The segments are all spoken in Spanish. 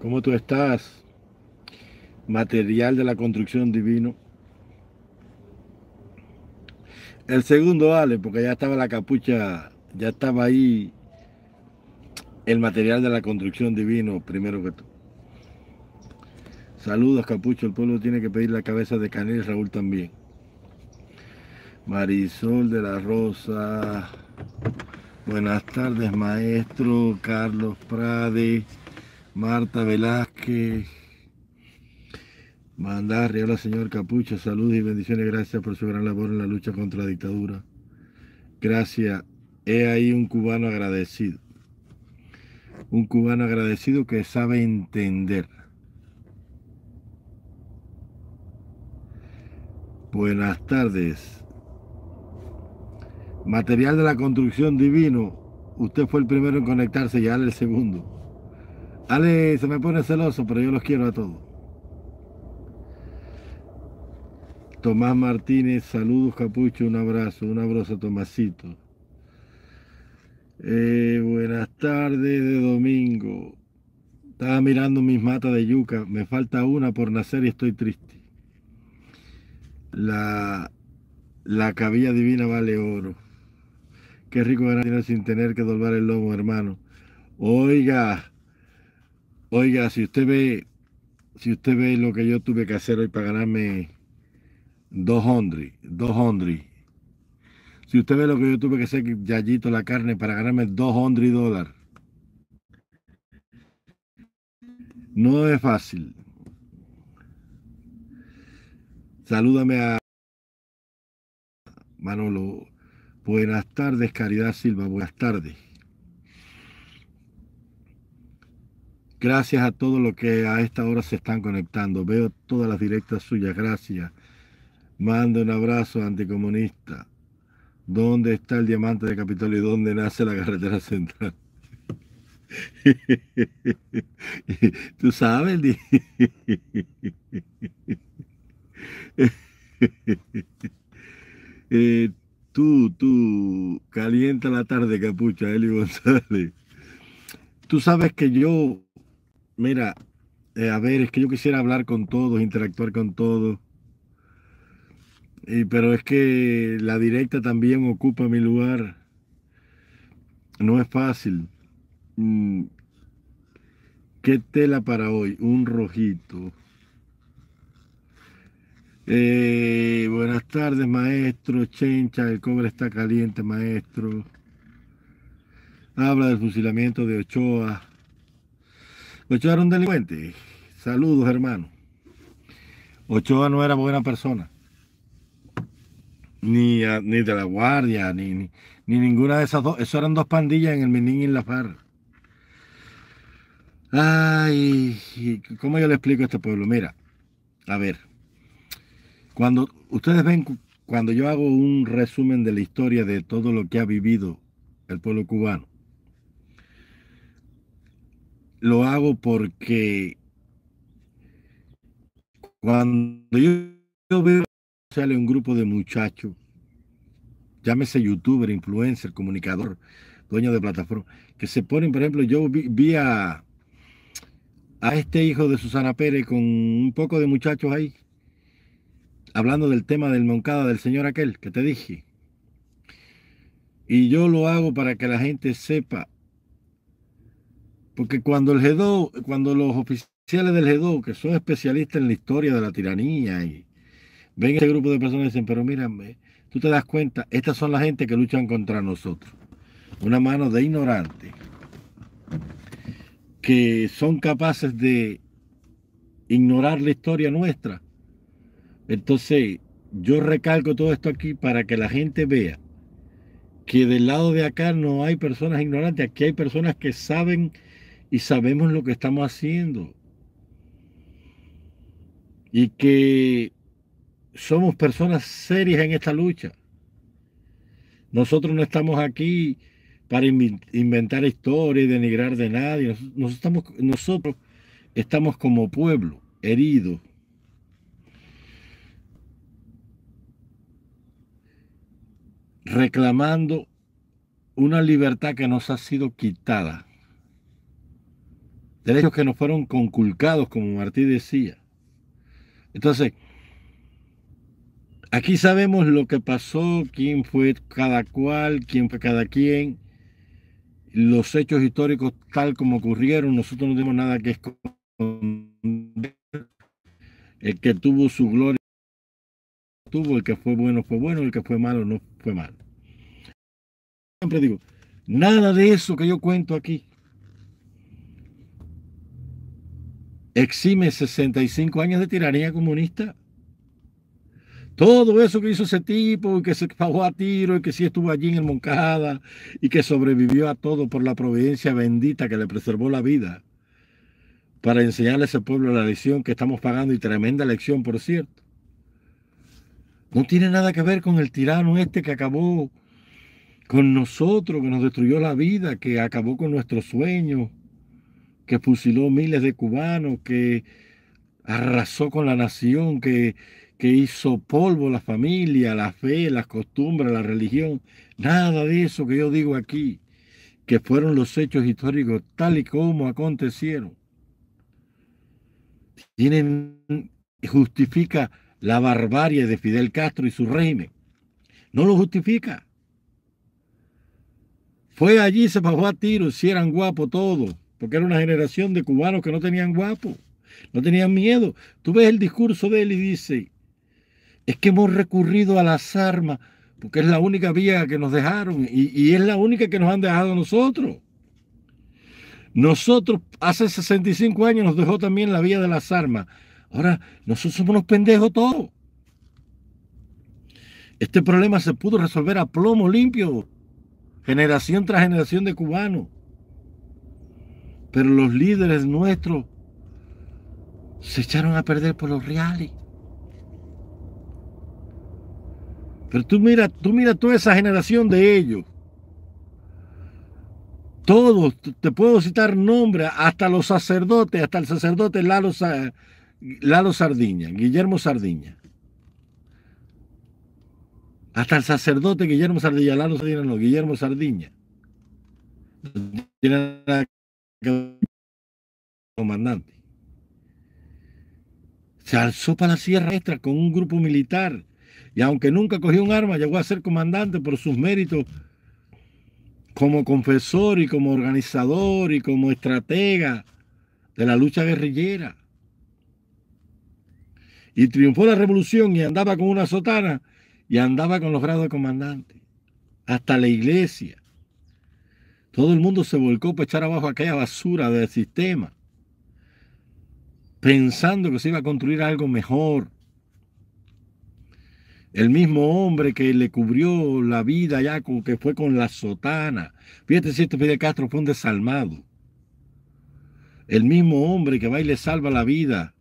¿Cómo tú estás? Material de la construcción divino. El segundo, Ale, porque ya estaba la capucha, ya estaba ahí el material de la construcción divino primero que tú. Saludos, Capucho. El pueblo tiene que pedir la cabeza de Canel Raúl también. Marisol de la Rosa. Buenas tardes, maestro. Carlos Prade. Marta Velázquez. Mandarri, hola señor Capucho, saludos y bendiciones, gracias por su gran labor en la lucha contra la dictadura. Gracias, he ahí un cubano agradecido. Un cubano agradecido que sabe entender. Buenas tardes. Material de la construcción divino. Usted fue el primero en conectarse y Ale el segundo. Ale se me pone celoso, pero yo los quiero a todos. Tomás Martínez, saludos Capucho, un abrazo, un abrazo Tomasito. Eh, buenas tardes de domingo. Estaba mirando mis matas de yuca, me falta una por nacer y estoy triste. La, la cabilla divina vale oro. Qué rico ganar sin tener que doblar el lomo, hermano. Oiga, oiga, si usted ve, si usted ve lo que yo tuve que hacer hoy para ganarme dos hondri, dos hondri. Si usted ve lo que yo tuve que hacer, Yayito, la carne, para ganarme dos hondri dólares. No es fácil. Salúdame a Manolo. Buenas tardes, Caridad Silva. Buenas tardes. Gracias a todos los que a esta hora se están conectando. Veo todas las directas suyas. Gracias. Mando un abrazo anticomunista. ¿Dónde está el diamante de Capitolio y dónde nace la carretera central? Tú sabes, eh, tú, tú, calienta la tarde, capucha, Eli González. Tú sabes que yo, mira, eh, a ver, es que yo quisiera hablar con todos, interactuar con todos pero es que la directa también ocupa mi lugar. No es fácil. Mm, ¿Qué tela para hoy? Un rojito. Eh, buenas tardes, maestro. Chencha, el cobre está caliente, maestro. Habla del fusilamiento de Ochoa. Ochoa era un delincuente. Saludos, hermano. Ochoa no era buena persona ni, ni de la guardia, ni, ni, ninguna de esas dos. Eso eran dos pandillas en el Menín y en la FARC. Ay, ¿cómo yo le explico a este pueblo? Mira, a ver, cuando ustedes ven, cuando yo hago un resumen de la historia de todo lo que ha vivido el pueblo cubano, lo hago porque cuando yo veo sale un grupo de muchachos, llámese youtuber, influencer, comunicador, dueño de plataforma, que se ponen, por ejemplo, yo vi, a, a este hijo de Susana Pérez con un poco de muchachos ahí, hablando del tema del Moncada, del señor aquel que te dije. Y yo lo hago para que la gente sepa, porque cuando el GEDO, cuando los oficiales del GEDO, que son especialistas en la historia de la tiranía y ven ese grupo de personas y dicen, pero mírame, tú te das cuenta, estas son la gente que luchan contra nosotros. Una mano de ignorantes que son capaces de ignorar la historia nuestra. Entonces, yo recalco todo esto aquí para que la gente vea que del lado de acá no hay personas ignorantes, aquí hay personas que saben y sabemos lo que estamos haciendo. Y que somos personas serias en esta lucha. Nosotros no estamos aquí para inventar historia y denigrar de nadie. Nosotros estamos, nosotros estamos como pueblo heridos. reclamando una libertad que nos ha sido quitada derechos que nos fueron conculcados, como Martí decía. Entonces, aquí sabemos lo que pasó, quién fue cada cual, quién fue cada quien, los hechos históricos tal como ocurrieron, nosotros no tenemos nada que esconder. El que tuvo su gloria tuvo, el que fue bueno fue bueno, el que fue malo no fue malo. Siempre digo, nada de eso que yo cuento aquí exime 65 años de tiranía comunista. Todo eso que hizo ese tipo, que se pagó a tiro, y que sí estuvo allí en el Moncada, y que sobrevivió a todo por la providencia bendita que le preservó la vida, para enseñarle a ese pueblo la lección que estamos pagando, y tremenda lección, por cierto. No tiene nada que ver con el tirano este que acabó con nosotros, que nos destruyó la vida, que acabó con nuestros sueños, que fusiló miles de cubanos, que arrasó con la nación, que, que hizo polvo la familia, la fe, las costumbres, la religión. Nada de eso que yo digo aquí, que fueron los hechos históricos tal y como acontecieron. Tienen, justifica la barbarie de Fidel Castro y su régimen. No lo justifica. Fue allí, se bajó a tiros, si eran guapos todos porque era una generación de cubanos que no tenían guapo, no tenían miedo. Tú ves el discurso de él y dice, es que hemos recurrido a las armas, porque es la única vía que nos dejaron y, es la única que nos han dejado nosotros. Nosotros hace 65 años nos dejó también la vía de las armas. Ahora, nosotros somos unos pendejos todos. Este problema se pudo resolver a plomo limpio, generación tras generación de cubanos. Pero los líderes nuestros se echaron a perder por los reales. Pero tú mira, tú mira toda esa generación de ellos. Todos, te puedo citar nombres, hasta los sacerdotes, hasta el sacerdote Lalo, Lalo Sardiña, Guillermo Sardiña. Hasta el sacerdote Guillermo Sardiña, Lalo Sardiña, no, Guillermo Sardiña comandante. Se alzó para la Sierra Extra con un grupo militar y aunque nunca cogió un arma, llegó a ser comandante por sus méritos como confesor y como organizador y como estratega de la lucha guerrillera. Y triunfó la revolución y andaba con una sotana y andaba con los grados de comandante. Hasta la iglesia todo el mundo se volcó para echar abajo aquella basura del sistema, pensando que se iba a construir algo mejor. El mismo hombre que le cubrió la vida ya que fue con la sotana. Fíjate si este Fidel Castro fue un desalmado. El mismo hombre que va y le salva la vida,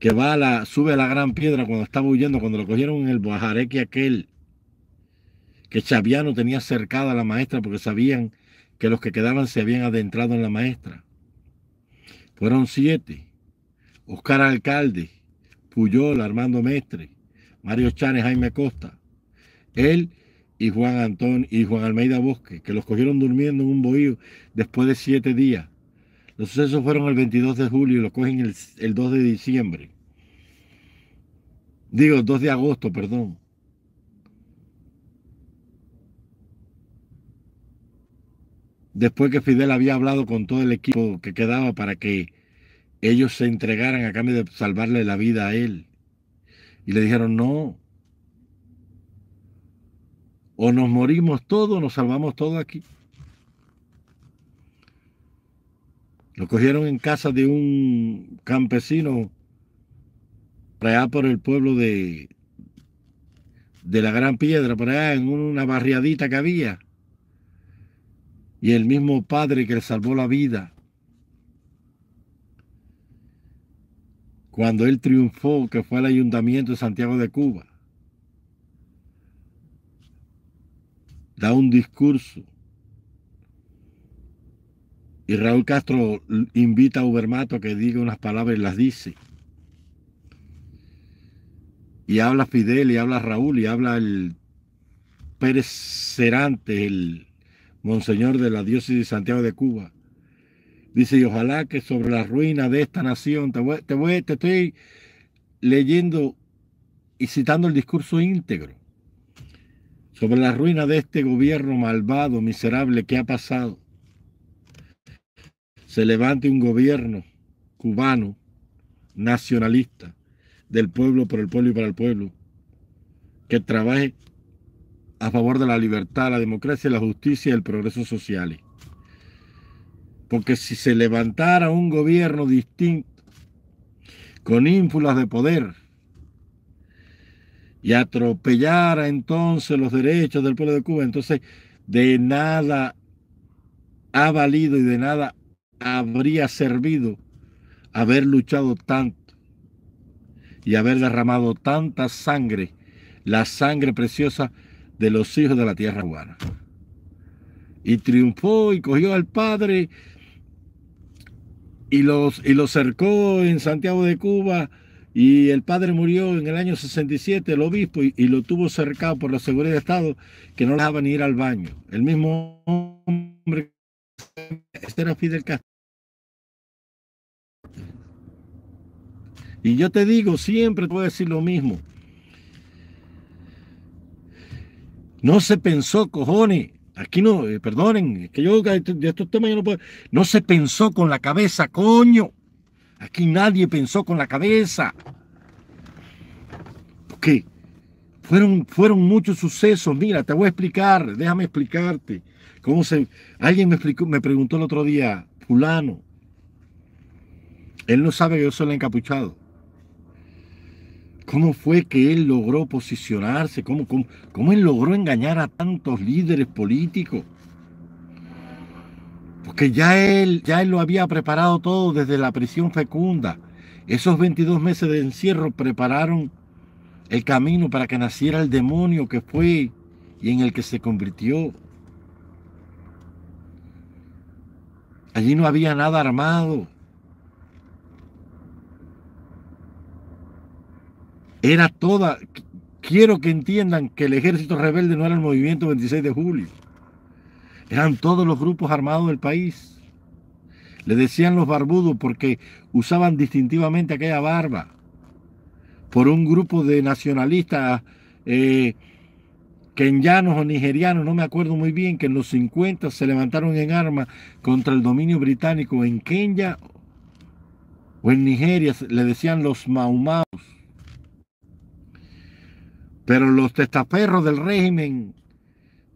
que va a la, sube a la gran piedra cuando estaba huyendo, cuando lo cogieron en el Bajareque aquel, que Chaviano tenía cercada a la maestra porque sabían que los que quedaban se habían adentrado en la maestra. Fueron siete. Oscar Alcalde, Puyol, Armando Mestre, Mario Chanes, Jaime Costa, él y Juan Antón y Juan Almeida Bosque, que los cogieron durmiendo en un bohío después de siete días. Los sucesos fueron el 22 de julio y los cogen el, el 2 de diciembre. Digo, 2 de agosto, perdón. Después que Fidel había hablado con todo el equipo que quedaba para que ellos se entregaran a cambio de salvarle la vida a él. Y le dijeron, no, o nos morimos todos, nos salvamos todos aquí. Lo cogieron en casa de un campesino allá por el pueblo de, de la Gran Piedra, por allá en una barriadita que había y el mismo Padre que le salvó la vida. Cuando él triunfó, que fue al ayuntamiento de Santiago de Cuba, da un discurso. Y Raúl Castro invita a Ubermato a que diga unas palabras y las dice. Y habla Fidel, y habla Raúl, y habla el Pérez Cerante, el Monseñor de la diócesis de Santiago de Cuba. Dice, y ojalá que sobre la ruina de esta nación, te, te, voy, te estoy leyendo y citando el discurso íntegro, sobre la ruina de este gobierno malvado, miserable que ha pasado, se levante un gobierno cubano, nacionalista, del pueblo, por el pueblo y para el pueblo, que trabaje a favor de la libertad, la democracia, la justicia y el progreso social. Porque si se levantara un gobierno distinto, con ínfulas de poder, y atropellara entonces los derechos del pueblo de Cuba, entonces de nada ha valido y de nada habría servido haber luchado tanto y haber derramado tanta sangre, la sangre preciosa de los hijos de la tierra cubana. Y triunfó y cogió al Padre y los, y los cercó en Santiago de Cuba y el padre murió en el año 67, el obispo, y, lo tuvo cercado por la seguridad de Estado, que no le dejaba ni ir al baño. El mismo hombre, este era Fidel Castro. Y yo te digo, siempre te voy a decir lo mismo. No se pensó, cojones. Aquí no, eh, perdonen, que yo de estos temas yo no puedo. No se pensó con la cabeza, coño. Aquí nadie pensó con la cabeza. Porque fueron, fueron muchos sucesos. Mira, te voy a explicar, déjame explicarte. Cómo se. Alguien me explicó, me preguntó el otro día, fulano. Él no sabe que yo soy el encapuchado. ¿Cómo fue que él logró posicionarse? ¿Cómo, cómo, él logró engañar a tantos líderes políticos? Porque ya él, ya él lo había preparado todo desde la prisión fecunda. Esos 22 meses de encierro prepararon el camino para que naciera el demonio que fue y en el que se convirtió. Allí no había nada armado. Era toda, quiero que entiendan que el ejército rebelde no era el movimiento 26 de julio, eran todos los grupos armados del país. Le decían los barbudos porque usaban distintivamente aquella barba por un grupo de nacionalistas eh, kenyanos o nigerianos, no me acuerdo muy bien, que en los 50 se levantaron en armas contra el dominio británico en Kenya o en Nigeria, le decían los maumaos. Pero los testaferros del régimen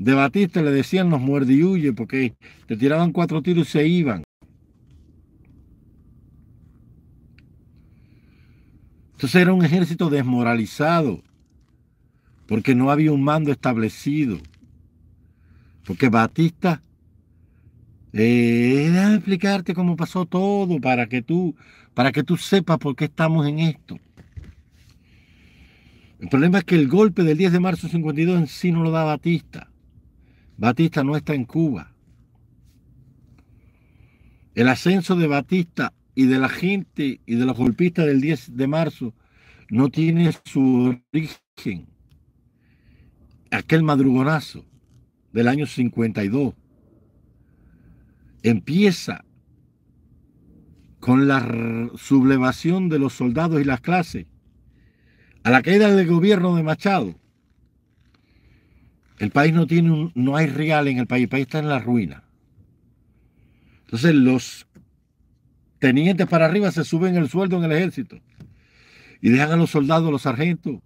de Batista le decían los muerde porque te tiraban cuatro tiros y se iban. Entonces era un ejército desmoralizado, porque no había un mando establecido. Porque Batista, eh, déjame explicarte cómo pasó todo para que tú, para que tú sepas por qué estamos en esto. El problema es que el golpe del 10 de marzo de 52 en sí no lo da Batista. Batista no está en Cuba. El ascenso de Batista y de la gente y de los golpistas del 10 de marzo no tiene su origen. Aquel madrugonazo del año 52 empieza con la sublevación de los soldados y las clases a la caída del gobierno de Machado, el país no tiene un, no hay real en el país, el país está en la ruina. Entonces los tenientes para arriba se suben el sueldo en el ejército y dejan a los soldados, a los sargentos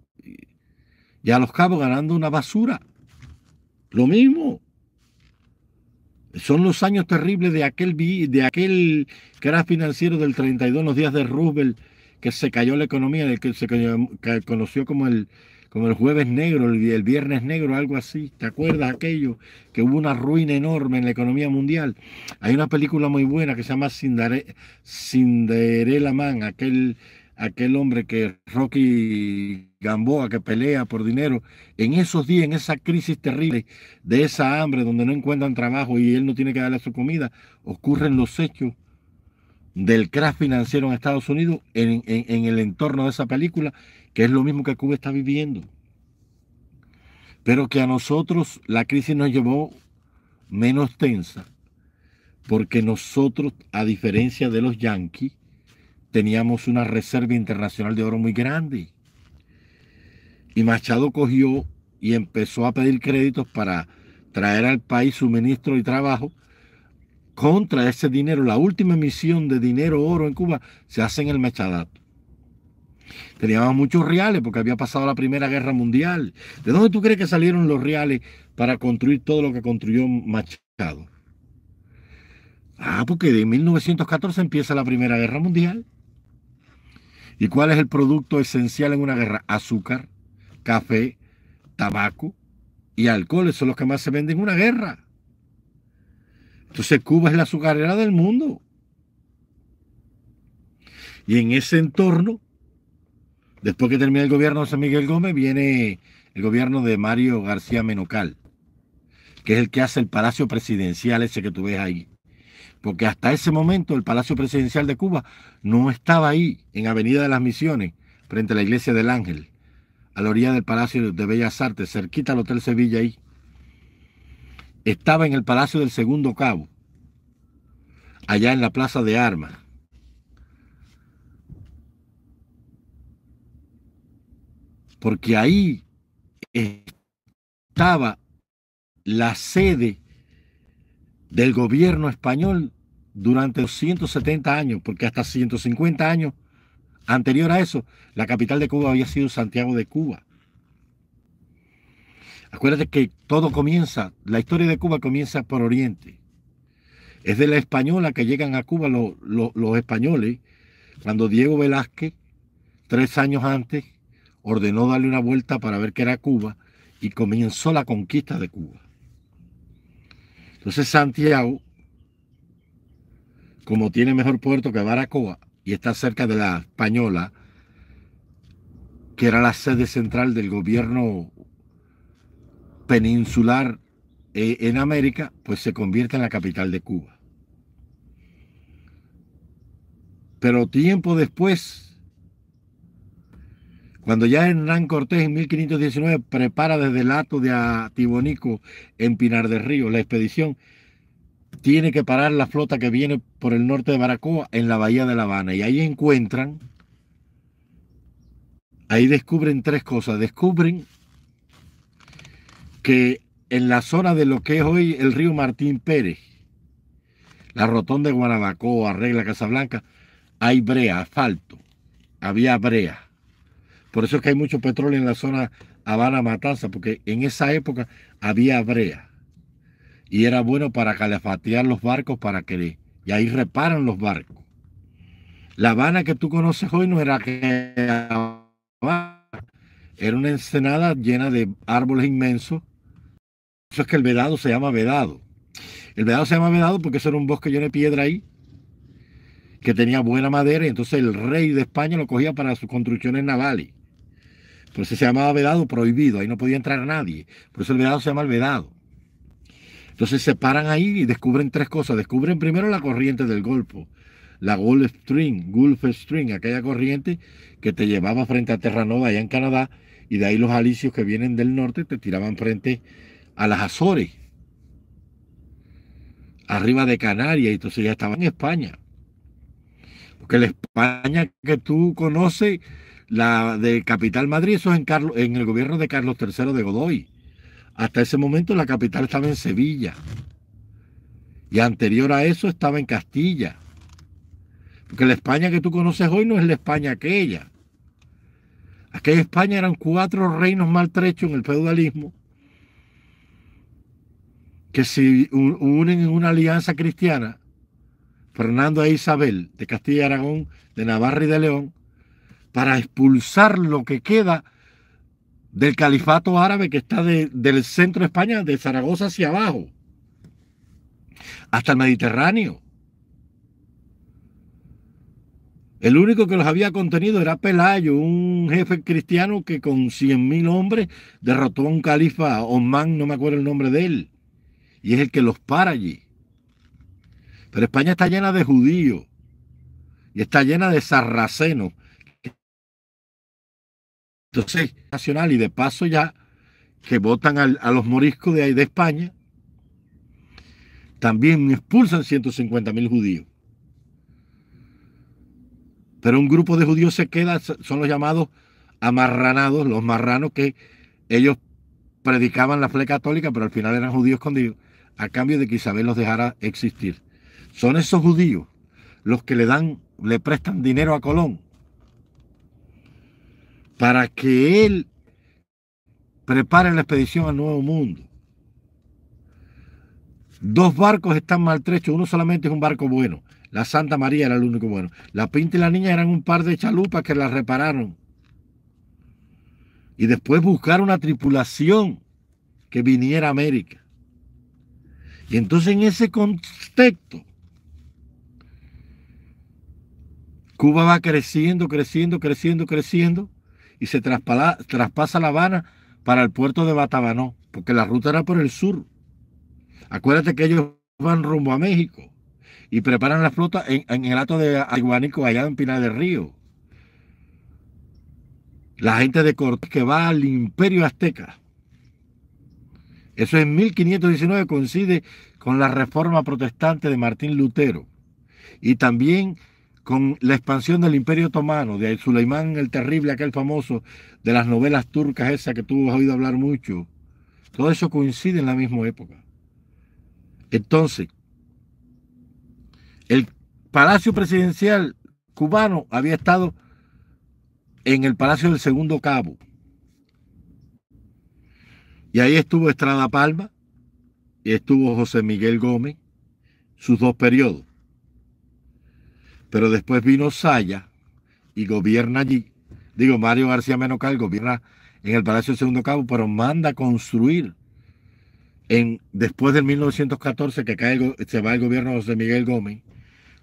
y a los cabos ganando una basura. Lo mismo. Son los años terribles de aquel, de aquel crash financiero del 32, los días de Roosevelt, que se cayó la economía, del que se conoció como el, como el jueves negro, el, viernes negro, algo así. ¿Te acuerdas aquello? Que hubo una ruina enorme en la economía mundial. Hay una película muy buena que se llama Cinderella Man, aquel, aquel hombre que Rocky Gamboa que pelea por dinero. En esos días, en esa crisis terrible de esa hambre donde no encuentran trabajo y él no tiene que darle su comida, ocurren los hechos del crash financiero en Estados Unidos en, el entorno de esa película, que es lo mismo que Cuba está viviendo. Pero que a nosotros la crisis nos llevó menos tensa, porque nosotros, a diferencia de los yanquis, teníamos una reserva internacional de oro muy grande. Y Machado cogió y empezó a pedir créditos para traer al país suministro y trabajo contra ese dinero. La última emisión de dinero oro en Cuba se hace en el Machadato. Teníamos muchos reales porque había pasado la Primera Guerra Mundial. ¿De dónde tú crees que salieron los reales para construir todo lo que construyó Machado? Ah, porque de 1914 empieza la Primera Guerra Mundial. ¿Y cuál es el producto esencial en una guerra? Azúcar, café, tabaco y alcohol. Eso son los que más se venden en una guerra. Entonces Cuba es la azucarera del mundo. Y en ese entorno, después que termina el gobierno de San Miguel Gómez, viene el gobierno de Mario García Menocal, que es el que hace el palacio presidencial ese que tú ves ahí. Porque hasta ese momento el palacio presidencial de Cuba no estaba ahí, en Avenida de las Misiones, frente a la iglesia del Ángel, a la orilla del Palacio de Bellas Artes, cerquita al Hotel Sevilla ahí estaba en el Palacio del Segundo Cabo, allá en la Plaza de Armas. Porque ahí estaba la sede del gobierno español durante los 170 años, porque hasta 150 años anterior a eso, la capital de Cuba había sido Santiago de Cuba. Acuérdate que todo comienza, la historia de Cuba comienza por Oriente. Es de la española que llegan a Cuba los, españoles, cuando Diego Velázquez, tres años antes, ordenó darle una vuelta para ver qué era Cuba y comenzó la conquista de Cuba. Entonces Santiago, como tiene mejor puerto que Baracoa y está cerca de la española, que era la sede central del gobierno peninsular eh, en América, pues se convierte en la capital de Cuba. Pero tiempo después, cuando ya Hernán Cortés en 1519 prepara desde el Ato de Atibonico en Pinar del Río la expedición, tiene que parar la flota que viene por el norte de Baracoa en la bahía de La Habana. Y ahí encuentran, ahí descubren tres cosas. Descubren que en la zona de lo que es hoy el río Martín Pérez, la rotonda de Guanabacoa, Regla Casablanca, hay brea, asfalto, había brea. Por eso es que hay mucho petróleo en la zona Habana Matanza, porque en esa época había brea. Y era bueno para calafatear los barcos para que y ahí reparan los barcos. La Habana que tú conoces hoy no era que era una ensenada llena de árboles inmensos eso es que el vedado se llama vedado. El vedado se llama vedado porque eso era un bosque lleno de piedra ahí, que tenía buena madera, y entonces el rey de España lo cogía para sus construcciones navales. Por eso se llamaba vedado prohibido, ahí no podía entrar nadie. Por eso el vedado se llama el vedado. Entonces se paran ahí y descubren tres cosas. Descubren primero la corriente del Golfo, la Gulf Stream, Gulf Stream, aquella corriente que te llevaba frente a Terranova allá en Canadá, y de ahí los alicios que vienen del norte te tiraban frente a las Azores, arriba de Canarias, y entonces ya estaba en España. Porque la España que tú conoces, la de Capital Madrid, eso es en, Carlos, en el gobierno de Carlos III de Godoy. Hasta ese momento la capital estaba en Sevilla. Y anterior a eso estaba en Castilla. Porque la España que tú conoces hoy no es la España aquella. Aquella España eran cuatro reinos maltrechos en el feudalismo que se unen en una alianza cristiana, Fernando e Isabel de Castilla y Aragón, de Navarra y de León, para expulsar lo que queda del califato árabe que está del centro de España, de Zaragoza hacia abajo, hasta el Mediterráneo. El único que los había contenido era Pelayo, un jefe cristiano que con 100.000 hombres derrotó a un califa, Oman, no me acuerdo el nombre de él y es el que los para allí. Pero España está llena de judíos y está llena de sarracenos. Entonces, nacional y de paso ya que votan a los moriscos de de España, también expulsan 150 mil judíos. Pero un grupo de judíos se queda, son los llamados amarranados, los marranos que ellos predicaban la fe católica, pero al final eran judíos escondidos, a cambio de que Isabel los dejara existir. Son esos judíos los que le dan, le prestan dinero a Colón para que él prepare la expedición al Nuevo Mundo. Dos barcos están maltrechos, uno solamente es un barco bueno. La Santa María era el único bueno. La Pinta y la Niña eran un par de chalupas que la repararon. Y después buscar una tripulación que viniera a América. Y entonces en ese contexto, Cuba va creciendo, creciendo, creciendo, creciendo y se traspasa La Habana para el puerto de Batabanó, porque la ruta era por el sur. Acuérdate que ellos van rumbo a México y preparan la flota en, el alto de Aguanico, allá en Pinar del Río. La gente de Cortés que va al imperio azteca. Eso en 1519 coincide con la reforma protestante de Martín Lutero y también con la expansión del imperio otomano, de Suleimán el Terrible, aquel famoso, de las novelas turcas esa que tú has oído hablar mucho. Todo eso coincide en la misma época. Entonces, el Palacio Presidencial cubano había estado en el Palacio del Segundo Cabo. Y ahí estuvo Estrada Palma y estuvo José Miguel Gómez, sus dos periodos. Pero después vino Saya y gobierna allí. Digo, Mario García Menocal gobierna en el Palacio Segundo Cabo, pero manda construir en, después del 1914 que cae se va el gobierno de José Miguel Gómez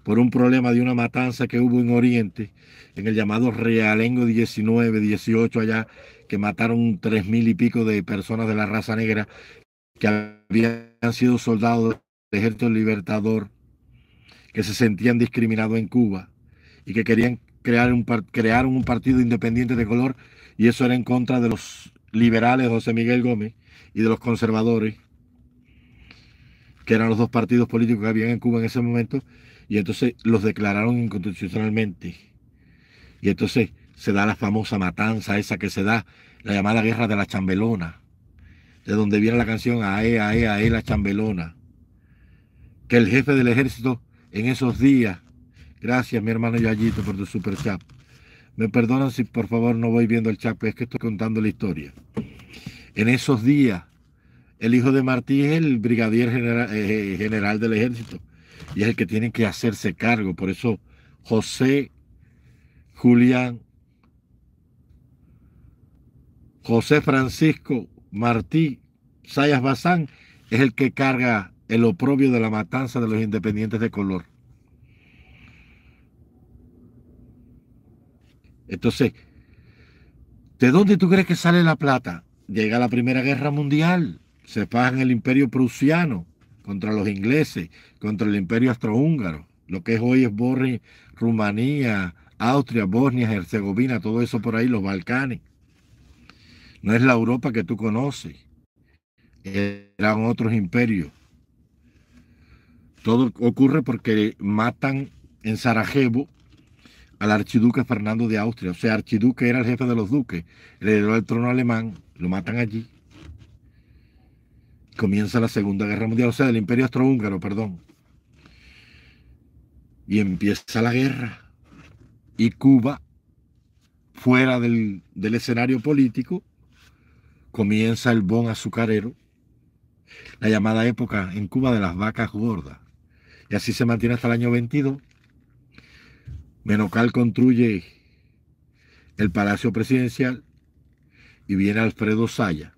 por un problema de una matanza que hubo en Oriente, en el llamado Realengo 19, 18 allá, que mataron tres mil y pico de personas de la raza negra que habían sido soldados del ejército libertador, que se sentían discriminados en Cuba y que querían crear un, crearon un partido independiente de color y eso era en contra de los liberales José Miguel Gómez y de los conservadores, que eran los dos partidos políticos que habían en Cuba en ese momento, y entonces los declararon inconstitucionalmente. Y entonces se da la famosa matanza esa que se da, la llamada guerra de la chambelona, de donde viene la canción Ae, Ae, Ae, la chambelona. Que el jefe del ejército en esos días, gracias mi hermano Yayito por tu super chat. Me perdonan si por favor no voy viendo el chat, es que estoy contando la historia. En esos días, el hijo de Martí es el brigadier general, eh, general del ejército y es el que tiene que hacerse cargo. Por eso José Julián, José Francisco Martí Sayas Bazán es el que carga el oprobio de la matanza de los independientes de color. Entonces, ¿de dónde tú crees que sale la plata? Llega la Primera Guerra Mundial, se paga el imperio prusiano, contra los ingleses, contra el imperio austrohúngaro, lo que es hoy es Borri, Rumanía, Austria, Bosnia, Herzegovina, todo eso por ahí, los Balcanes. No es la Europa que tú conoces, eran otros imperios. Todo ocurre porque matan en Sarajevo al archiduque Fernando de Austria. O sea, archiduque era el jefe de los duques, heredero del trono alemán, lo matan allí comienza la Segunda Guerra Mundial, o sea, del Imperio Austrohúngaro, perdón. Y empieza la guerra. Y Cuba, fuera del, del escenario político, comienza el bon azucarero, la llamada época en Cuba de las vacas gordas. Y así se mantiene hasta el año 22. Menocal construye el Palacio Presidencial y viene Alfredo Saya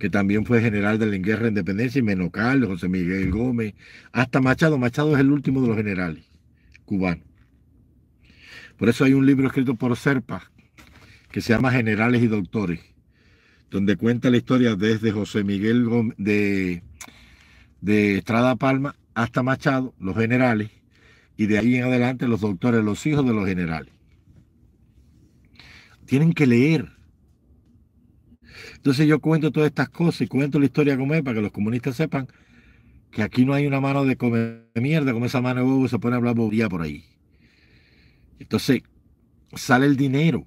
que también fue general de la guerra de independencia, y Menocal, José Miguel Gómez, hasta Machado. Machado es el último de los generales cubanos. Por eso hay un libro escrito por Serpa que se llama Generales y Doctores, donde cuenta la historia desde José Miguel de, de Estrada Palma hasta Machado, los generales, y de ahí en adelante los doctores, los hijos de los generales. Tienen que leer entonces yo cuento todas estas cosas y cuento la historia como es para que los comunistas sepan que aquí no hay una mano de comer mierda, como esa mano de huevo se pone a hablar bobería por ahí. Entonces, sale el dinero.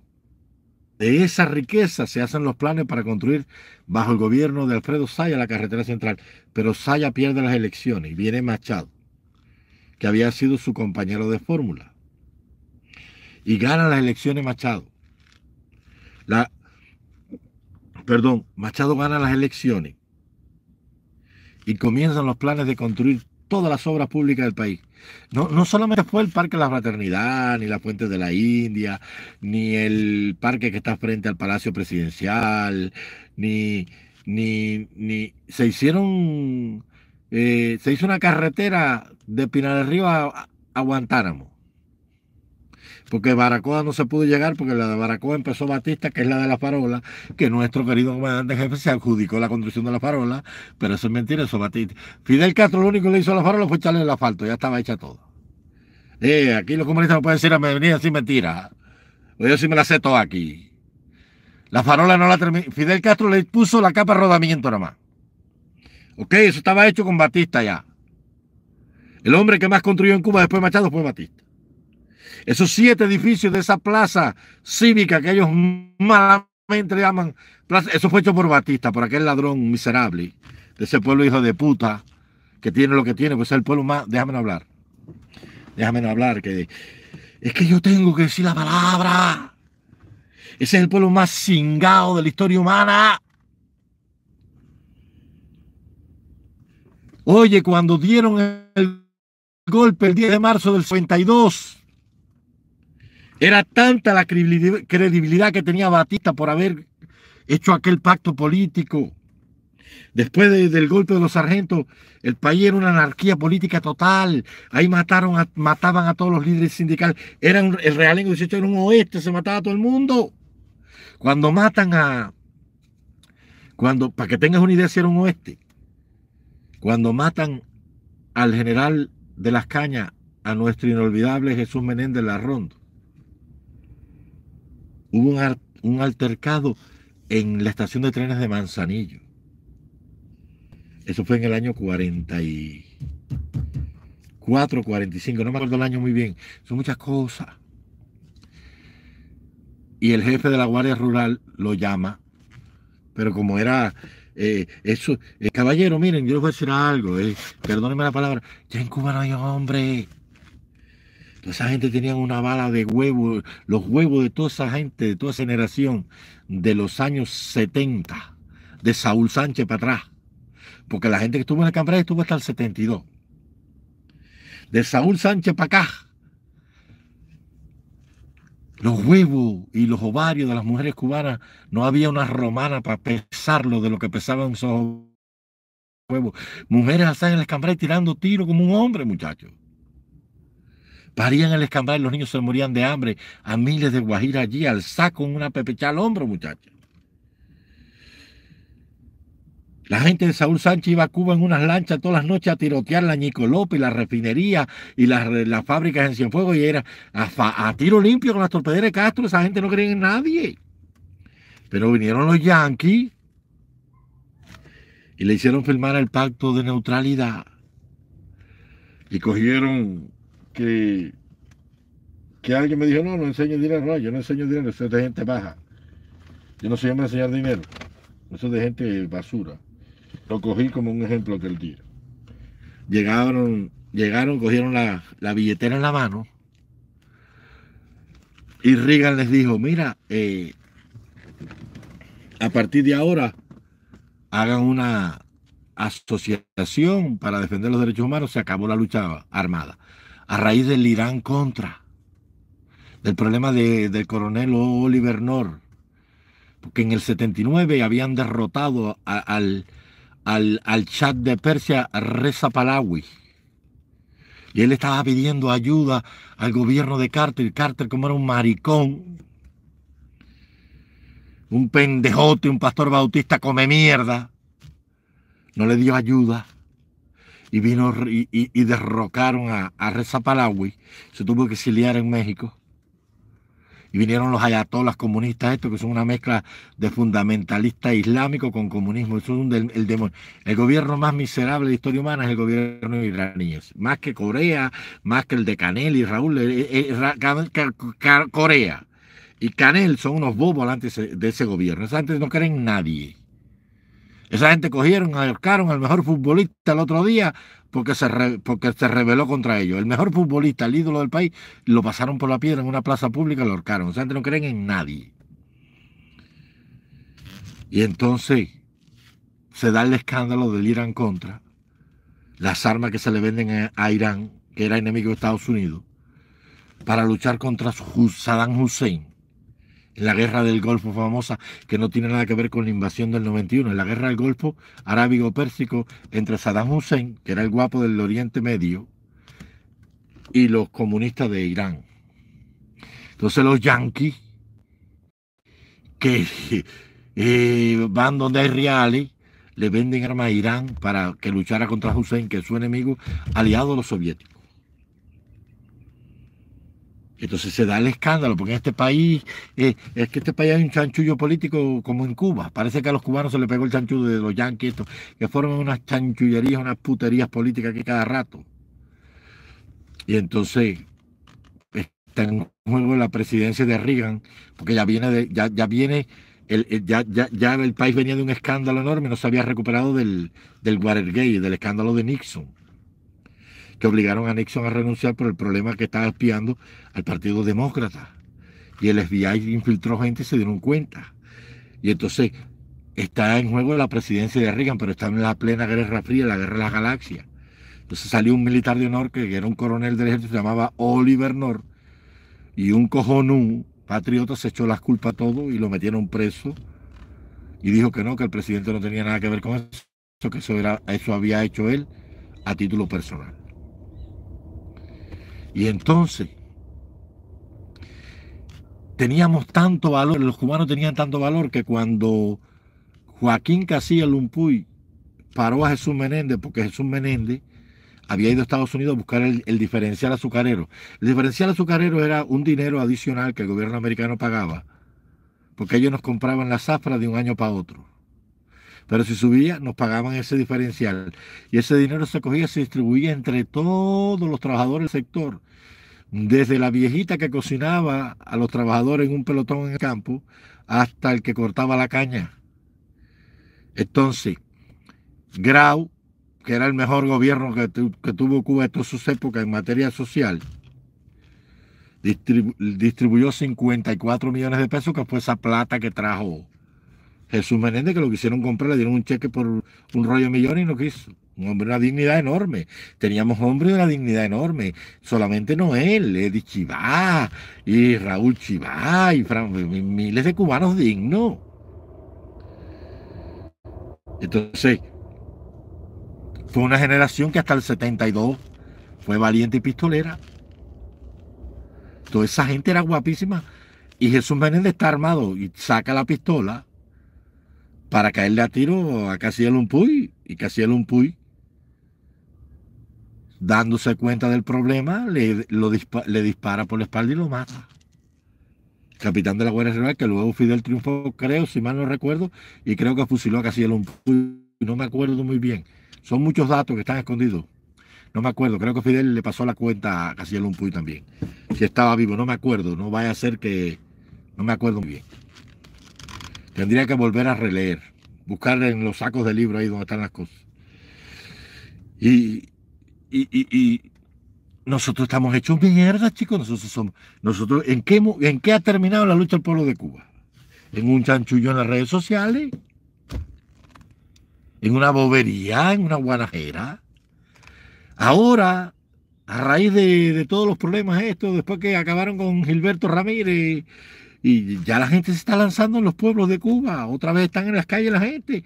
De esa riqueza se hacen los planes para construir bajo el gobierno de Alfredo Saya la carretera central. Pero Saya pierde las elecciones y viene Machado, que había sido su compañero de fórmula. Y gana las elecciones Machado. La, perdón, Machado gana las elecciones y comienzan los planes de construir todas las obras públicas del país. No, no solamente fue el Parque de la Fraternidad, ni la Fuente de la India, ni el parque que está frente al Palacio Presidencial, ni, ni, ni se hicieron, eh, se hizo una carretera de Pinar del Río a, a Guantánamo porque Baracoa no se pudo llegar porque la de Baracoa empezó Batista, que es la de la farola, que nuestro querido comandante jefe se adjudicó la construcción de la farola, pero eso es mentira, eso es Batista. Fidel Castro lo único que le hizo a la farola fue echarle el asfalto, ya estaba hecha todo. Eh, aquí los comunistas no pueden decir a venir así mentira. Pues yo sí me la sé todo aquí. La farola no la terminó. Fidel Castro le puso la capa de rodamiento nada más. Ok, eso estaba hecho con Batista ya. El hombre que más construyó en Cuba después de Machado fue Batista. Esos siete edificios de esa plaza cívica que ellos malamente llaman plaza, eso fue hecho por Batista, por aquel ladrón miserable, de ese pueblo hijo de puta, que tiene lo que tiene, pues es el pueblo más, déjame hablar, déjame hablar, que es que yo tengo que decir la palabra. Ese es el pueblo más cingado de la historia humana. Oye, cuando dieron el golpe el 10 de marzo del 52, era tanta la credibilidad que tenía Batista por haber hecho aquel pacto político. Después del golpe de los sargentos, el país era una anarquía política total. Ahí mataron mataban a todos los líderes sindicales. Eran, el realengo 18 era un oeste, se mataba a todo el mundo. Cuando matan a. Cuando, para que tengas una idea, si era un oeste. Cuando matan al general de las cañas, a nuestro inolvidable Jesús Menéndez Larrondo hubo un, altercado en la estación de trenes de Manzanillo. Eso fue en el año 44, 45, no me acuerdo el año muy bien. Son muchas cosas. Y el jefe de la Guardia Rural lo llama, pero como era eh, eso, caballero, miren, yo les voy a decir algo, eh, perdónenme la palabra, ya en Cuba no hay hombre esa gente tenía una bala de huevo, los huevos de toda esa gente, de toda esa generación de los años 70, de Saúl Sánchez para atrás. Porque la gente que estuvo en el campanario estuvo hasta el 72. De Saúl Sánchez para acá. Los huevos y los ovarios de las mujeres cubanas, no había una romana para pesarlo de lo que pesaban esos huevos. Mujeres alzadas en el escambray tirando tiro como un hombre, muchachos. Parían el escambray, los niños se morían de hambre. A miles de guajiras allí, al saco, una pepecha al hombro, muchachos. La gente de Saúl Sánchez iba a Cuba en unas lanchas todas las noches a tirotear la Ñico López, la refinería y las, fábricas en Cienfuegos y era a, tiro limpio con las torpederas de Castro. Esa gente no creía en nadie. Pero vinieron los yanquis y le hicieron firmar el pacto de neutralidad. Y cogieron que, que alguien me dijo, no, no enseño dinero, no, yo no enseño dinero, soy de gente baja. Yo no soy hombre de enseñar dinero, yo soy de gente basura. Lo cogí como un ejemplo aquel día. Llegaron, llegaron, cogieron la, la billetera en la mano y Reagan les dijo, mira, eh, a partir de ahora hagan una asociación para defender los derechos humanos, se acabó la lucha armada a raíz del Irán contra, del problema del coronel Oliver North, porque en el 79 habían derrotado al, al, al chat de Persia Reza Palawi. Y él estaba pidiendo ayuda al gobierno de Carter. Carter, como era un maricón, un pendejote, un pastor bautista come mierda, no le dio ayuda y vino y, derrocaron a, a Reza Palawi, se tuvo que exiliar en México. y vinieron los ayatolas comunistas estos que son una mezcla de fundamentalista islámico con comunismo. Eso es un el, demonio. El gobierno más miserable de la historia humana es el gobierno iraní. Más que Corea, más que el de Canel y Raúl, eh, eh, Corea y Canel son unos bobos antes de ese gobierno. Gente no creen en nadie. Esa gente cogieron, ahorcaron al mejor futbolista el otro día porque se, porque se rebeló contra ellos. El mejor futbolista, el ídolo del país, lo pasaron por la piedra en una plaza pública y lo ahorcaron. Esa gente no creen en nadie. Y entonces se da el escándalo del Irán contra las armas que se le venden a Irán, que era enemigo de Estados Unidos, para luchar contra Saddam Hussein la guerra del Golfo famosa, que no tiene nada que ver con la invasión del 91, en la guerra del Golfo arábigo-pérsico entre Saddam Hussein, que era el guapo del Oriente Medio, y los comunistas de Irán. Entonces los yanquis, que eh, van donde hay reales, le venden armas a Irán para que luchara contra Hussein, que es su enemigo, aliado de los soviéticos. Entonces se da el escándalo, porque en este país, eh, es que este país hay un chanchullo político como en Cuba. Parece que a los cubanos se les pegó el chanchullo de los yanquis, que forman unas chanchullerías, unas puterías políticas aquí cada rato. Y entonces está en juego la presidencia de Reagan, porque ya viene, de, ya, ya viene el, ya, ya, ya, el país venía de un escándalo enorme, no se había recuperado del, del Watergate, del escándalo de Nixon que obligaron a Nixon a renunciar por el problema que estaba espiando al Partido Demócrata. Y el FBI infiltró gente y se dieron cuenta. Y entonces está en juego la presidencia de Reagan, pero está en la plena Guerra Fría, la Guerra de las Galaxias. Entonces salió un militar de honor que era un coronel del ejército, se llamaba Oliver North, y un cojonú patriota se echó las culpas a todo y lo metieron preso y dijo que no, que el presidente no tenía nada que ver con eso, que eso, era, eso había hecho él a título personal. Y entonces, teníamos tanto valor, los cubanos tenían tanto valor que cuando Joaquín Casilla Lumpuy paró a Jesús Menéndez, porque Jesús Menéndez había ido a Estados Unidos a buscar el, diferencial azucarero. El diferencial azucarero era un dinero adicional que el gobierno americano pagaba, porque ellos nos compraban la zafra de un año para otro. Pero si subía, nos pagaban ese diferencial. Y ese dinero se cogía, se distribuía entre todos los trabajadores del sector. Desde la viejita que cocinaba a los trabajadores en un pelotón en el campo, hasta el que cortaba la caña. Entonces, Grau, que era el mejor gobierno que, tuvo Cuba en todas sus épocas en materia social, distribuyó 54 millones de pesos, que fue esa plata que trajo Jesús Menéndez, que lo quisieron comprar, le dieron un cheque por un rollo millón y no quiso. Un hombre de una dignidad enorme. Teníamos hombres de una dignidad enorme. Solamente no él, Eddie Chivá y Raúl Chivá y miles de cubanos dignos. Entonces, fue una generación que hasta el 72 fue valiente y pistolera. Toda esa gente era guapísima. Y Jesús Menéndez está armado y saca la pistola para caerle a tiro a Casiel Umpuy y Casiel Umpuy dándose cuenta del problema le, le dispara por la espalda y lo mata. Capitán de la Guardia Real que luego Fidel triunfó creo si mal no recuerdo y creo que fusiló a Casiel Umpuy. No me acuerdo muy bien. Son muchos datos que están escondidos. No me acuerdo, creo que Fidel le pasó la cuenta a Casiel Umpuy también. Si estaba vivo, no me acuerdo, no vaya a ser que... No me acuerdo muy bien. Tendría que volver a releer, buscar en los sacos de libro ahí donde están las cosas. Y, y, nosotros estamos hechos mierda, chicos. Nosotros somos. Nosotros, ¿en qué, ¿En qué ha terminado la lucha del pueblo de Cuba? En un chanchullo en las redes sociales. En una bobería, en una guanajera. Ahora, a raíz de, de todos los problemas estos, después que acabaron con Gilberto Ramírez y ya la gente se está lanzando en los pueblos de Cuba. Otra vez están en las calles la gente.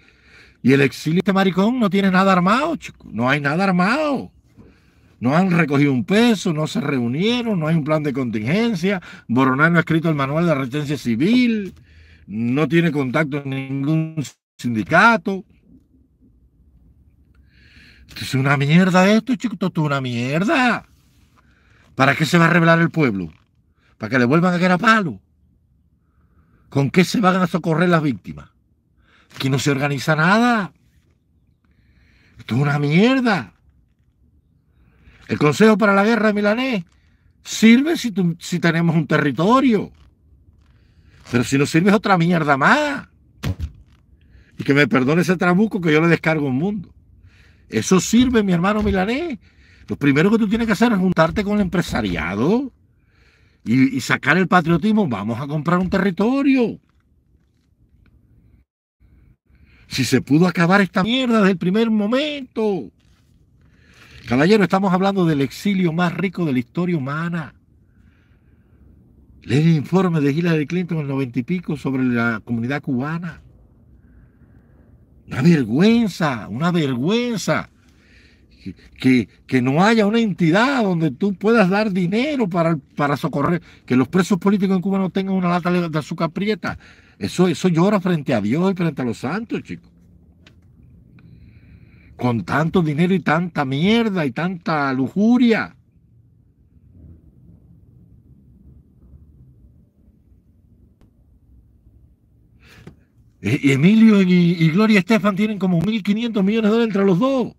Y el exilio este maricón no tiene nada armado, chico. No hay nada armado. No han recogido un peso, no se reunieron, no hay un plan de contingencia. Boronal no ha escrito el manual de resistencia civil. No tiene contacto en ningún sindicato. Esto es una mierda esto, chico. Esto es una mierda. ¿Para qué se va a revelar el pueblo? ¿Para que le vuelvan a caer a palo? ¿Con qué se van a socorrer las víctimas? Aquí no se organiza nada. Esto es una mierda. El Consejo para la Guerra de Milanés sirve si, si tenemos un territorio. Pero si no sirve es otra mierda más. Y que me perdone ese trabuco que yo le descargo un mundo. Eso sirve, mi hermano milanés. Lo primero que tú tienes que hacer es juntarte con el empresariado y, sacar el patriotismo. Vamos a comprar un territorio. Si se pudo acabar esta mierda desde el primer momento. Caballero, estamos hablando del exilio más rico de la historia humana. Lee el informe de Hillary Clinton en el noventa y pico sobre la comunidad cubana. Una vergüenza, una vergüenza que, no haya una entidad donde tú puedas dar dinero para, para socorrer, que los presos políticos en Cuba no tengan una lata de azúcar prieta. Eso, eso llora frente a Dios y frente a los santos, chicos. Con tanto dinero y tanta mierda y tanta lujuria. Y Emilio y Gloria Estefan tienen como 1.500 millones de dólares entre los dos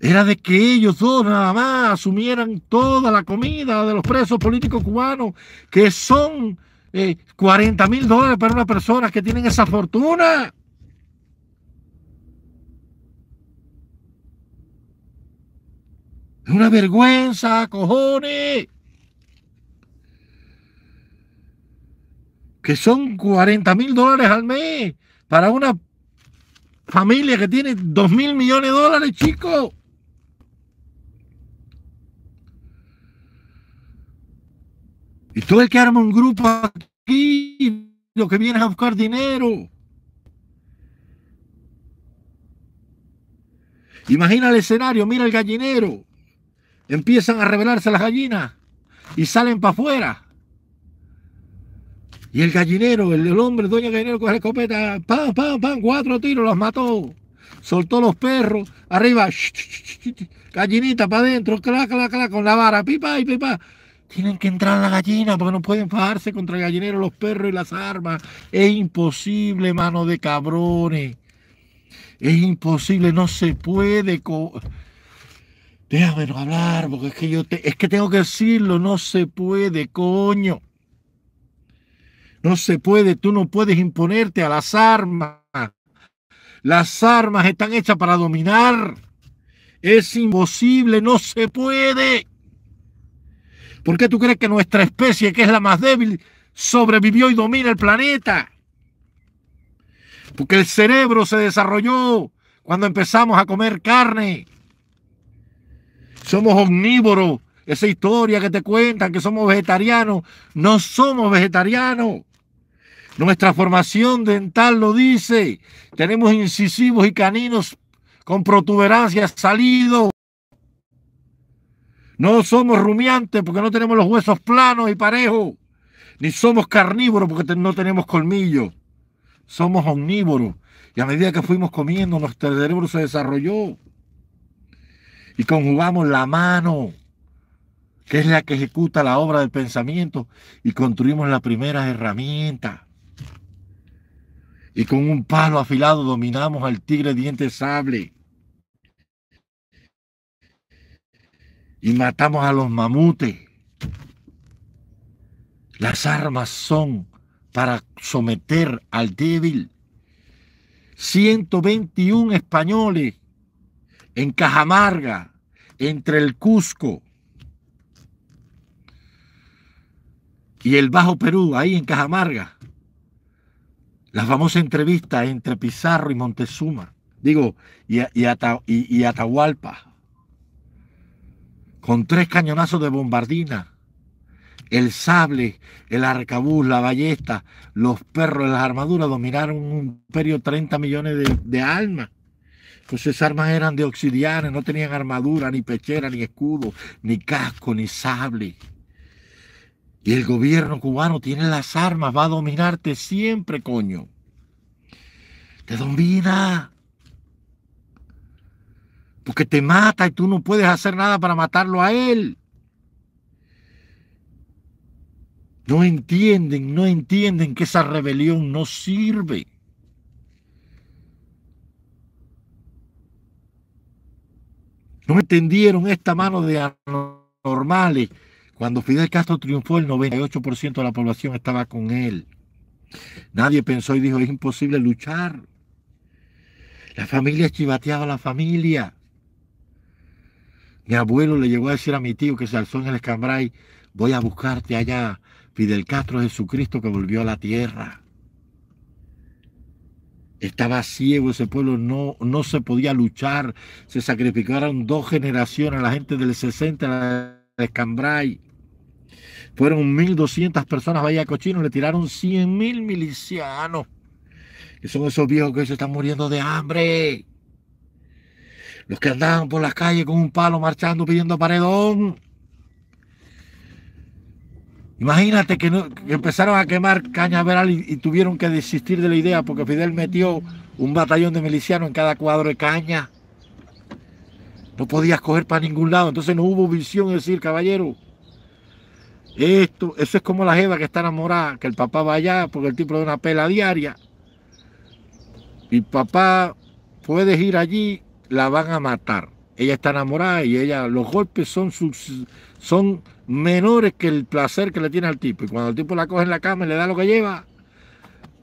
era de que ellos dos nada más asumieran toda la comida de los presos políticos cubanos, que son 40 eh, mil dólares para una persona que tienen esa fortuna. Es una vergüenza, cojones. Que son 40 mil dólares al mes para una familia que tiene 2 mil millones de dólares, chicos. Y todo el que arma un grupo aquí, lo que viene a buscar dinero. Imagina el escenario, mira el gallinero. Empiezan a revelarse las gallinas y salen para afuera. Y el gallinero, el, hombre, el dueño gallinero, con la escopeta, pam, pam, pam, cuatro tiros, los mató. Soltó los perros, arriba, gallinita para adentro, clac, clac, clac, con la vara, pipa y pipa. Tienen que entrar la gallina porque no pueden fajarse contra el gallinero los perros y las armas. Es imposible, mano de cabrones. Es imposible, no se puede. Déjame no hablar, porque es que yo es que tengo que decirlo, no se puede, coño. No se puede, tú no puedes imponerte a las armas. Las armas están hechas para dominar. Es imposible, no se puede. ¿Por qué tú crees que nuestra especie, que es la más débil, sobrevivió y domina el planeta? Porque el cerebro se desarrolló cuando empezamos a comer carne. Somos omnívoros. Esa historia que te cuentan que somos vegetarianos, no somos vegetarianos. Nuestra formación dental lo dice. Tenemos incisivos y caninos con protuberancias salidos. No somos rumiantes porque no tenemos los huesos planos y parejos. Ni somos carnívoros porque no tenemos colmillos. Somos omnívoros. Y a medida que fuimos comiendo, nuestro cerebro se desarrolló. Y conjugamos la mano, que es la que ejecuta la obra del pensamiento, y construimos la primera herramienta. Y con un palo afilado dominamos al tigre diente sable. Y matamos a los mamutes. Las armas son para someter al débil. 121 españoles en Cajamarga, entre el Cusco y el Bajo Perú, ahí en Cajamarga. La famosa entrevista entre Pizarro y Montezuma, digo, y, y Atahualpa con tres cañonazos de bombardina, el sable, el arcabuz, la ballesta, los perros, las armaduras dominaron un imperio de 30 millones de, almas. Pues esas armas eran de obsidianes, no tenían armadura, ni pechera, ni escudo, ni casco, ni sable. Y el gobierno cubano tiene las armas, va a dominarte siempre, coño. Te domina porque te mata y tú no puedes hacer nada para matarlo a él. No entienden, no entienden que esa rebelión no sirve. No entendieron esta mano de anormales. Cuando Fidel Castro triunfó, el 98% de la población estaba con él. Nadie pensó y dijo, es imposible luchar. La familia chivateaba a la familia. Mi abuelo le llegó a decir a mi tío que se alzó en el escambray, voy a buscarte allá, Fidel Castro Jesucristo que volvió a la tierra. Estaba ciego ese pueblo, no, no se podía luchar, se sacrificaron dos generaciones, la gente del 60, la de Escambray. Fueron 1.200 personas Bahía Cochino, le tiraron 100.000 milicianos, que son esos viejos que se están muriendo de hambre. Los que andaban por las calles con un palo marchando pidiendo paredón. Imagínate que, empezaron a quemar cañaveral y, y, tuvieron que desistir de la idea porque Fidel metió un batallón de milicianos en cada cuadro de caña. No podías coger para ningún lado, entonces no hubo visión de decir, caballero, esto, eso es como la jeva que está enamorada, que el papá va allá porque el tipo de una pela diaria. Y papá, puedes ir allí, la van a matar. Ella está enamorada y ella, los golpes son sus, son menores que el placer que le tiene al tipo. Y cuando el tipo la coge en la cama y le da lo que lleva,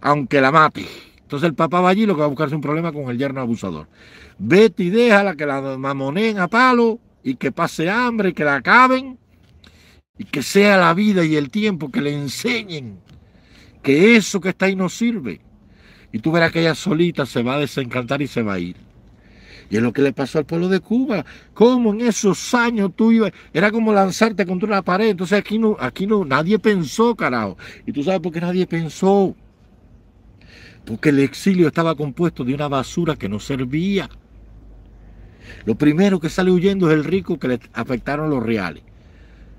aunque la mate. Entonces el papá va allí lo que va a buscarse un problema con el yerno abusador. Vete y déjala que la mamoneen a palo y que pase hambre y que la acaben. Y que sea la vida y el tiempo que le enseñen que eso que está ahí no sirve. Y tú verás que ella solita se va a desencantar y se va a ir. Y es lo que le pasó al pueblo de Cuba. Como en esos años tú ibas, era como lanzarte contra una pared. Entonces aquí no, aquí no, nadie pensó, carajo. Y tú sabes por qué nadie pensó. Porque el exilio estaba compuesto de una basura que no servía. Lo primero que sale huyendo es el rico que le afectaron los reales.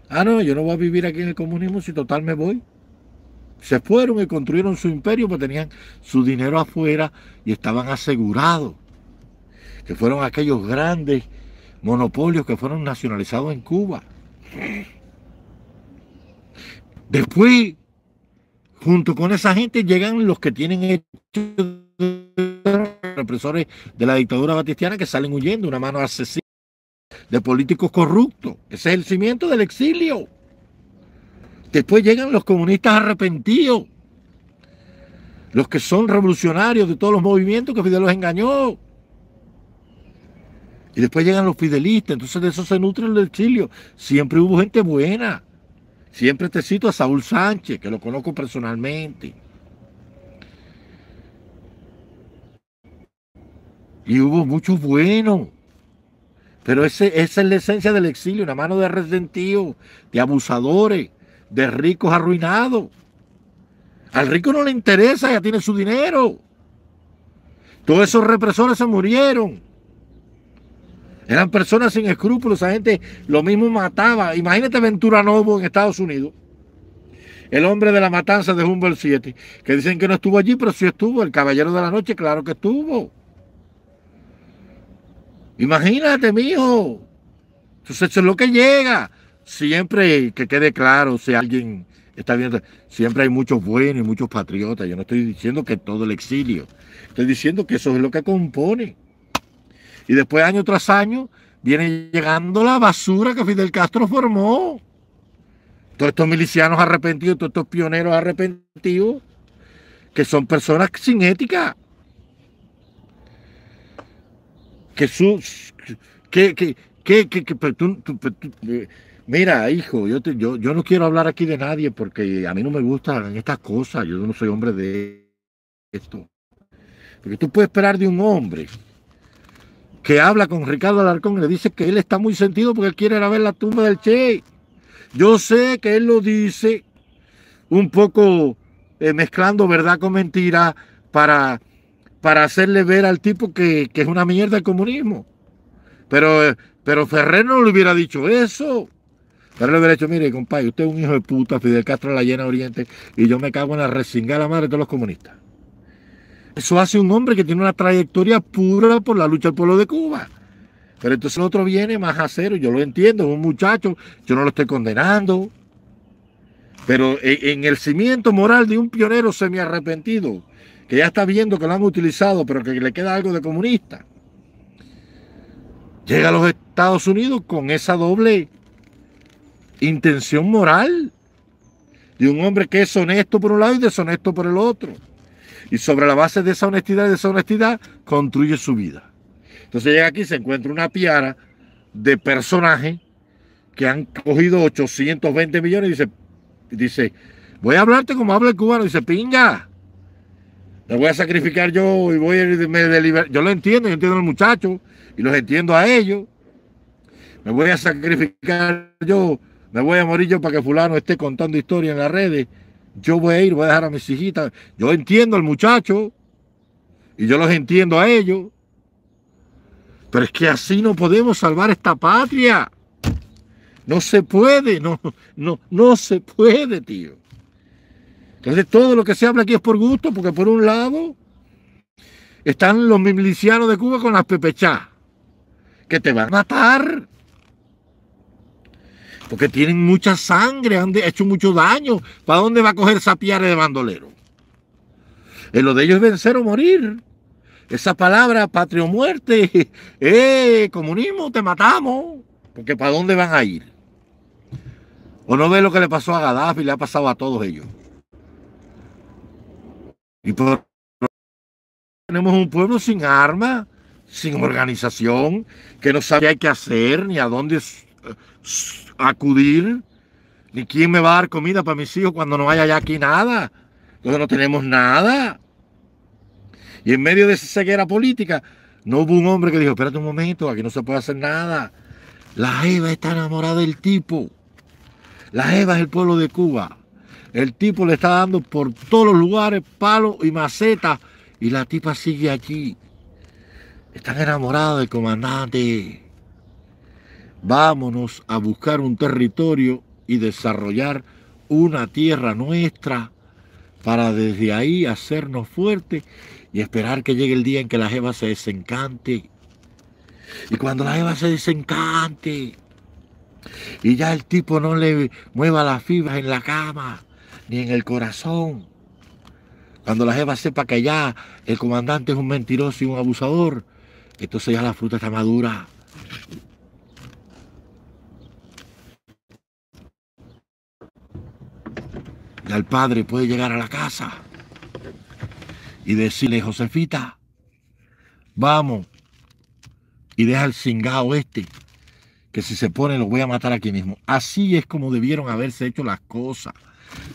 Ah, no, yo no voy a vivir aquí en el comunismo si total me voy. Se fueron y construyeron su imperio porque tenían su dinero afuera y estaban asegurados que fueron aquellos grandes monopolios que fueron nacionalizados en Cuba. Después, junto con esa gente, llegan los que tienen hechos represores de la dictadura batistiana que salen huyendo, una mano asesina de políticos corruptos. Ese es el cimiento del exilio. Después llegan los comunistas arrepentidos, los que son revolucionarios de todos los movimientos que Fidel los engañó. Y después llegan los fidelistas, entonces de eso se nutre el exilio. Siempre hubo gente buena. Siempre te cito a Saúl Sánchez, que lo conozco personalmente. Y hubo muchos buenos. Pero ese, esa es la esencia del exilio, una mano de resentidos, de abusadores, de ricos arruinados. Al rico no le interesa, ya tiene su dinero. Todos esos represores se murieron. Eran personas sin escrúpulos, esa gente lo mismo mataba. Imagínate Ventura Novo en Estados Unidos. El hombre de la matanza de Humboldt 7, que dicen que no estuvo allí, pero sí estuvo. El caballero de la noche, claro que estuvo. Imagínate, mijo. Entonces eso es lo que llega. Siempre que quede claro, si alguien está viendo, siempre hay muchos buenos y muchos patriotas. Yo no estoy diciendo que todo el exilio. Estoy diciendo que eso es lo que compone. Y después, año tras año, viene llegando la basura que Fidel Castro formó. Todos estos milicianos arrepentidos, todos estos pioneros arrepentidos, que son personas sin ética. Que sus. Que, que, que, que, eh, mira, hijo, yo, yo, yo no quiero hablar aquí de nadie porque a mí no me gustan estas cosas. Yo no soy hombre de esto. Porque tú puedes esperar de un hombre que habla con Ricardo Alarcón y le dice que él está muy sentido porque quiere ir a ver la tumba del Che. Yo sé que él lo dice un poco eh, mezclando verdad con mentira para, para hacerle ver al tipo que, es una mierda el comunismo. Pero, pero Ferrer no le hubiera dicho eso. Ferrer le hubiera dicho, mire, compadre, usted es un hijo de puta, Fidel Castro la llena Oriente, y yo me cago en la resingada madre de todos los comunistas. Eso hace un hombre que tiene una trayectoria pura por la lucha del pueblo de Cuba. Pero entonces el otro viene más a cero, yo lo entiendo, es un muchacho, yo no lo estoy condenando. Pero en el cimiento moral de un pionero semi-arrepentido, que ya está viendo que lo han utilizado, pero que le queda algo de comunista, llega a los Estados Unidos con esa doble intención moral de un hombre que es honesto por un lado y deshonesto por el otro. Y sobre la base de esa honestidad y deshonestidad construye su vida. Entonces llega aquí y se encuentra una piara de personajes que han cogido 820 millones y dice, dice, voy a hablarte como habla el cubano. dice, pinga, me voy a sacrificar yo y voy a me Yo lo entiendo, yo entiendo al muchacho y los entiendo a ellos. Me voy a sacrificar yo, me voy a morir yo para que fulano esté contando historia en las redes. Yo voy a ir, voy a dejar a mis hijitas. Yo entiendo al muchacho y yo los entiendo a ellos. Pero es que así no podemos salvar esta patria. No se puede, no, no, no se puede, tío. Entonces todo lo que se habla aquí es por gusto, porque por un lado están los milicianos de Cuba con las pepechas, que te van a matar. Porque tienen mucha sangre, han hecho mucho daño. ¿Para dónde va a coger esa piara de bandolero? En lo de ellos es vencer o morir. Esa palabra, patria o muerte, eh, comunismo, te matamos. Porque ¿para dónde van a ir? ¿O no ve lo que le pasó a Gaddafi? Le ha pasado a todos ellos. Y por tenemos un pueblo sin armas, sin organización, que no sabe qué hacer, ni a dónde acudir, ni quién me va a dar comida para mis hijos cuando no haya ya aquí nada. Entonces no tenemos nada. Y en medio de esa ceguera política, no hubo un hombre que dijo, espérate un momento, aquí no se puede hacer nada. La Eva está enamorada del tipo. La Eva es el pueblo de Cuba. El tipo le está dando por todos los lugares palos y macetas y la tipa sigue aquí. Están enamorados del comandante. Vámonos a buscar un territorio y desarrollar una tierra nuestra para desde ahí hacernos fuertes y esperar que llegue el día en que la Eva se desencante. Y cuando la Eva se desencante, y ya el tipo no le mueva las fibras en la cama ni en el corazón. Cuando la jeva sepa que ya el comandante es un mentiroso y un abusador, entonces ya la fruta está madura. Ya el padre puede llegar a la casa y decirle, Josefita, vamos, y deja el cingado este que si se pone lo voy a matar aquí mismo. Así es como debieron haberse hecho las cosas.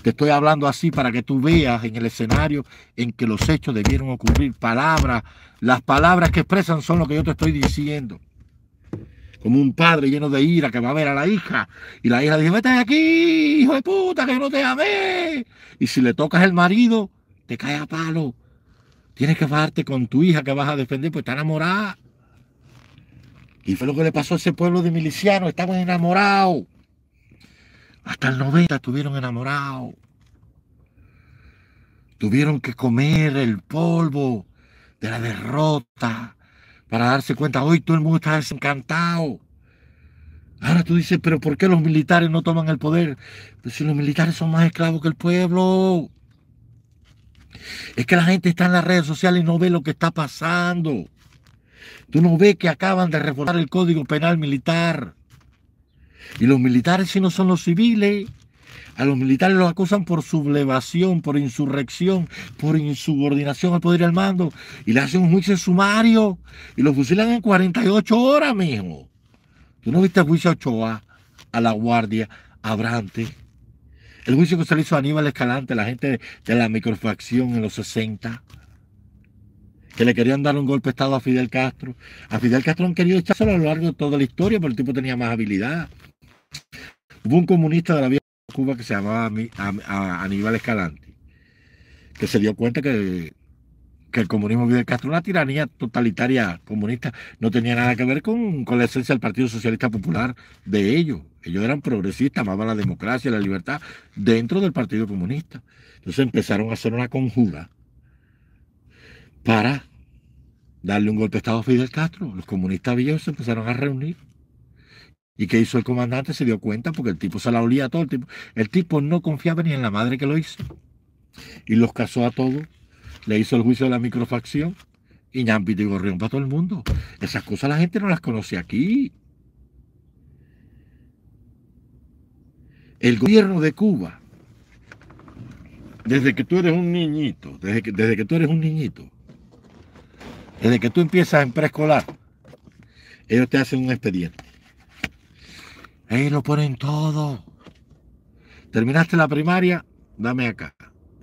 Te estoy hablando así para que tú veas en el escenario en que los hechos debieron ocurrir. Palabras, las palabras que expresan son lo que yo te estoy diciendo. Como un padre lleno de ira que va a ver a la hija y la hija dice, vete de aquí, hijo de puta, que no te amé. Y si le tocas el marido, te cae a palo. Tienes que bajarte con tu hija que vas a defender, pues está enamorada. Y fue lo que le pasó a ese pueblo de milicianos, estaban enamorados. Hasta el 90 estuvieron enamorados. Tuvieron que comer el polvo de la derrota para darse cuenta, hoy todo el mundo está desencantado. Ahora tú dices, pero ¿por qué los militares no toman el poder? Pues si los militares son más esclavos que el pueblo. Es que la gente está en las redes sociales y no ve lo que está pasando. Tú no ves que acaban de reformar el Código Penal Militar. Y los militares, si no son los civiles, a los militares los acusan por sublevación, por insurrección, por insubordinación al poder y al mando. Y le hacen un juicio sumario y los fusilan en 48 horas, mijo. ¿Tú no viste el juicio a Ochoa, a la Guardia, a Brante? El juicio que se le hizo a Aníbal Escalante, la gente de la microfracción en los 60 que le querían dar un golpe de Estado a Fidel Castro. A Fidel Castro han querido echárselo a lo largo de toda la historia, pero el tipo tenía más habilidad. Hubo un comunista de la vieja Cuba que se llamaba Aníbal Escalante, que se dio cuenta que, que el comunismo Fidel Castro, una tiranía totalitaria comunista, no tenía nada que ver con, con la esencia del Partido Socialista Popular de ellos. Ellos eran progresistas, amaban la democracia, la libertad dentro del Partido Comunista. Entonces empezaron a hacer una conjura para darle un golpe de Estado a Fidel Castro. Los comunistas viejos se empezaron a reunir ¿Y qué hizo el comandante? Se dio cuenta porque el tipo se la olía a todo el tipo. El tipo no confiaba ni en la madre que lo hizo. Y los casó a todos. Le hizo el juicio de la microfacción. Y ñampito y gorrión para todo el mundo. Esas cosas la gente no las conoce aquí. El gobierno de Cuba, desde que tú eres un niñito, desde que, tú eres un niñito, desde que tú empiezas en preescolar, ellos te hacen un expediente. Ellos lo ponen todo. Terminaste la primaria, dame acá.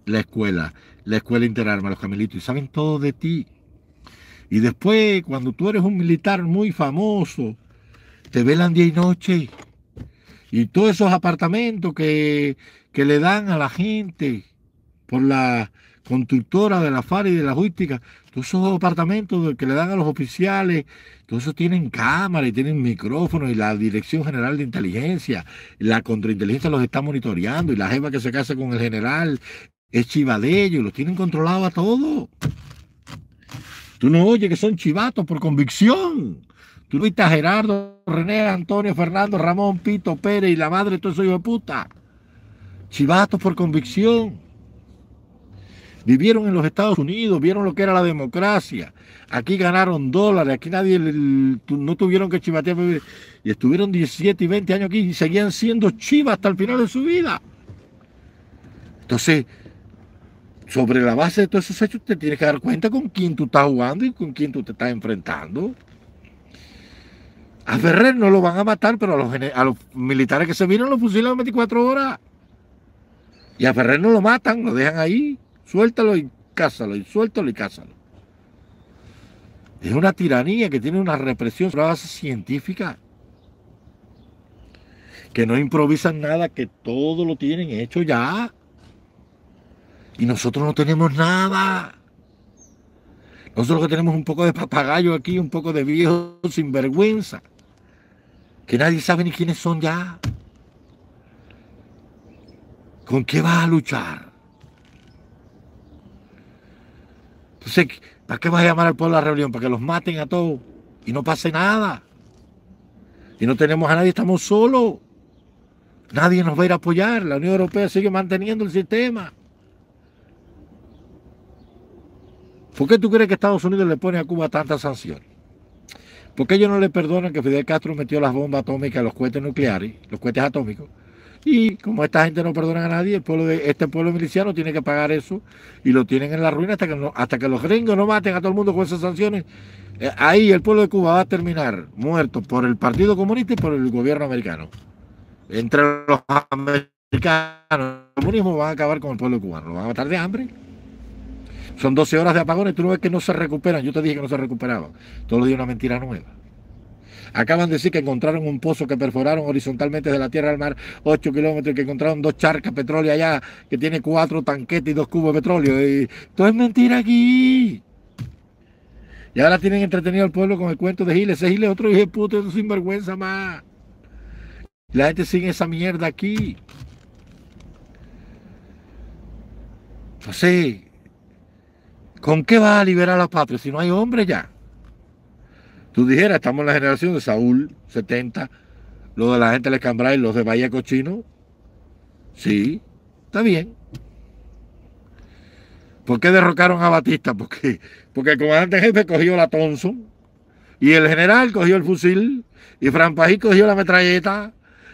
La escuela, la escuela interarma, los camelitos, y saben todo de ti. Y después, cuando tú eres un militar muy famoso, te velan día y noche. Y todos esos apartamentos que, que le dan a la gente por la constructora de la FARC y de la juística, todos esos apartamentos que le dan a los oficiales, todos esos tienen cámara y tienen micrófono y la Dirección General de Inteligencia, la contrainteligencia los está monitoreando y la jefa que se casa con el general es chiva de ellos, los tienen controlado a todos. Tú no oyes que son chivatos por convicción. Tú no viste a Gerardo, René, Antonio, Fernando, Ramón, Pito, Pérez y la madre de todos esos hijos de puta. Chivatos por convicción. Vivieron en los Estados Unidos, vieron lo que era la democracia. Aquí ganaron dólares, aquí nadie no tuvieron que chivatear. Y estuvieron 17 y 20 años aquí y seguían siendo chivas hasta el final de su vida. Entonces, sobre la base de todos esos hechos, te tienes que dar cuenta con quién tú estás jugando y con quién tú te estás enfrentando. A Ferrer no lo van a matar, pero a los, militares que se vieron lo fusilan 24 horas. Y a Ferrer no lo matan, lo dejan ahí. Suéltalo y cásalo, y suéltalo y cásalo. Es una tiranía que tiene una represión sobre base científica. Que no improvisan nada, que todo lo tienen hecho ya. Y nosotros no tenemos nada. Nosotros que tenemos un poco de papagayo aquí, un poco de viejo sinvergüenza que nadie sabe ni quiénes son ya. ¿Con qué vas a luchar? Entonces, ¿para qué vas a llamar al pueblo a la rebelión? ¿Para que los maten a todos y no pase nada? Y no tenemos a nadie, estamos solos. Nadie nos va a ir a apoyar. La Unión Europea sigue manteniendo el sistema. ¿Por qué tú crees que Estados Unidos le pone a Cuba tantas sanciones? Porque ellos no le perdonan que Fidel Castro metió las bombas atómicas, los cohetes nucleares, los cohetes atómicos. Y como esta gente no perdona a nadie, el pueblo de, este pueblo miliciano tiene que pagar eso y lo tienen en la ruina hasta que, hasta que los gringos no maten a todo el mundo con esas sanciones. Eh, ahí el pueblo de Cuba va a terminar muerto por el Partido Comunista y por el gobierno americano. Entre los americanos, el comunismo va a acabar con el pueblo cubano, lo van a matar de hambre. Son 12 horas de apagones, tú no ves que no se recuperan. Yo te dije que no se recuperaban. Todos los días una mentira nueva. Acaban de decir que encontraron un pozo que perforaron horizontalmente de la tierra al mar 8 kilómetros y que encontraron dos charcas petróleo allá que tiene cuatro tanquetes y dos cubos de petróleo. Y todo es mentira aquí. Y ahora tienen entretenido al pueblo con el cuento de Giles. Ese Giles es otro hijo de puto, es sinvergüenza más. La gente sigue esa mierda aquí. Sé, ¿Con qué va a liberar a la patria si no hay hombre ya? Tú dijeras, estamos en la generación de Saúl, 70, lo de la gente de Cambrai, los de Bahía Cochino. Sí, está bien. ¿Por qué derrocaron a Batista? Porque, porque el comandante jefe cogió la Thompson y el general cogió el fusil y Fran Pají cogió la metralleta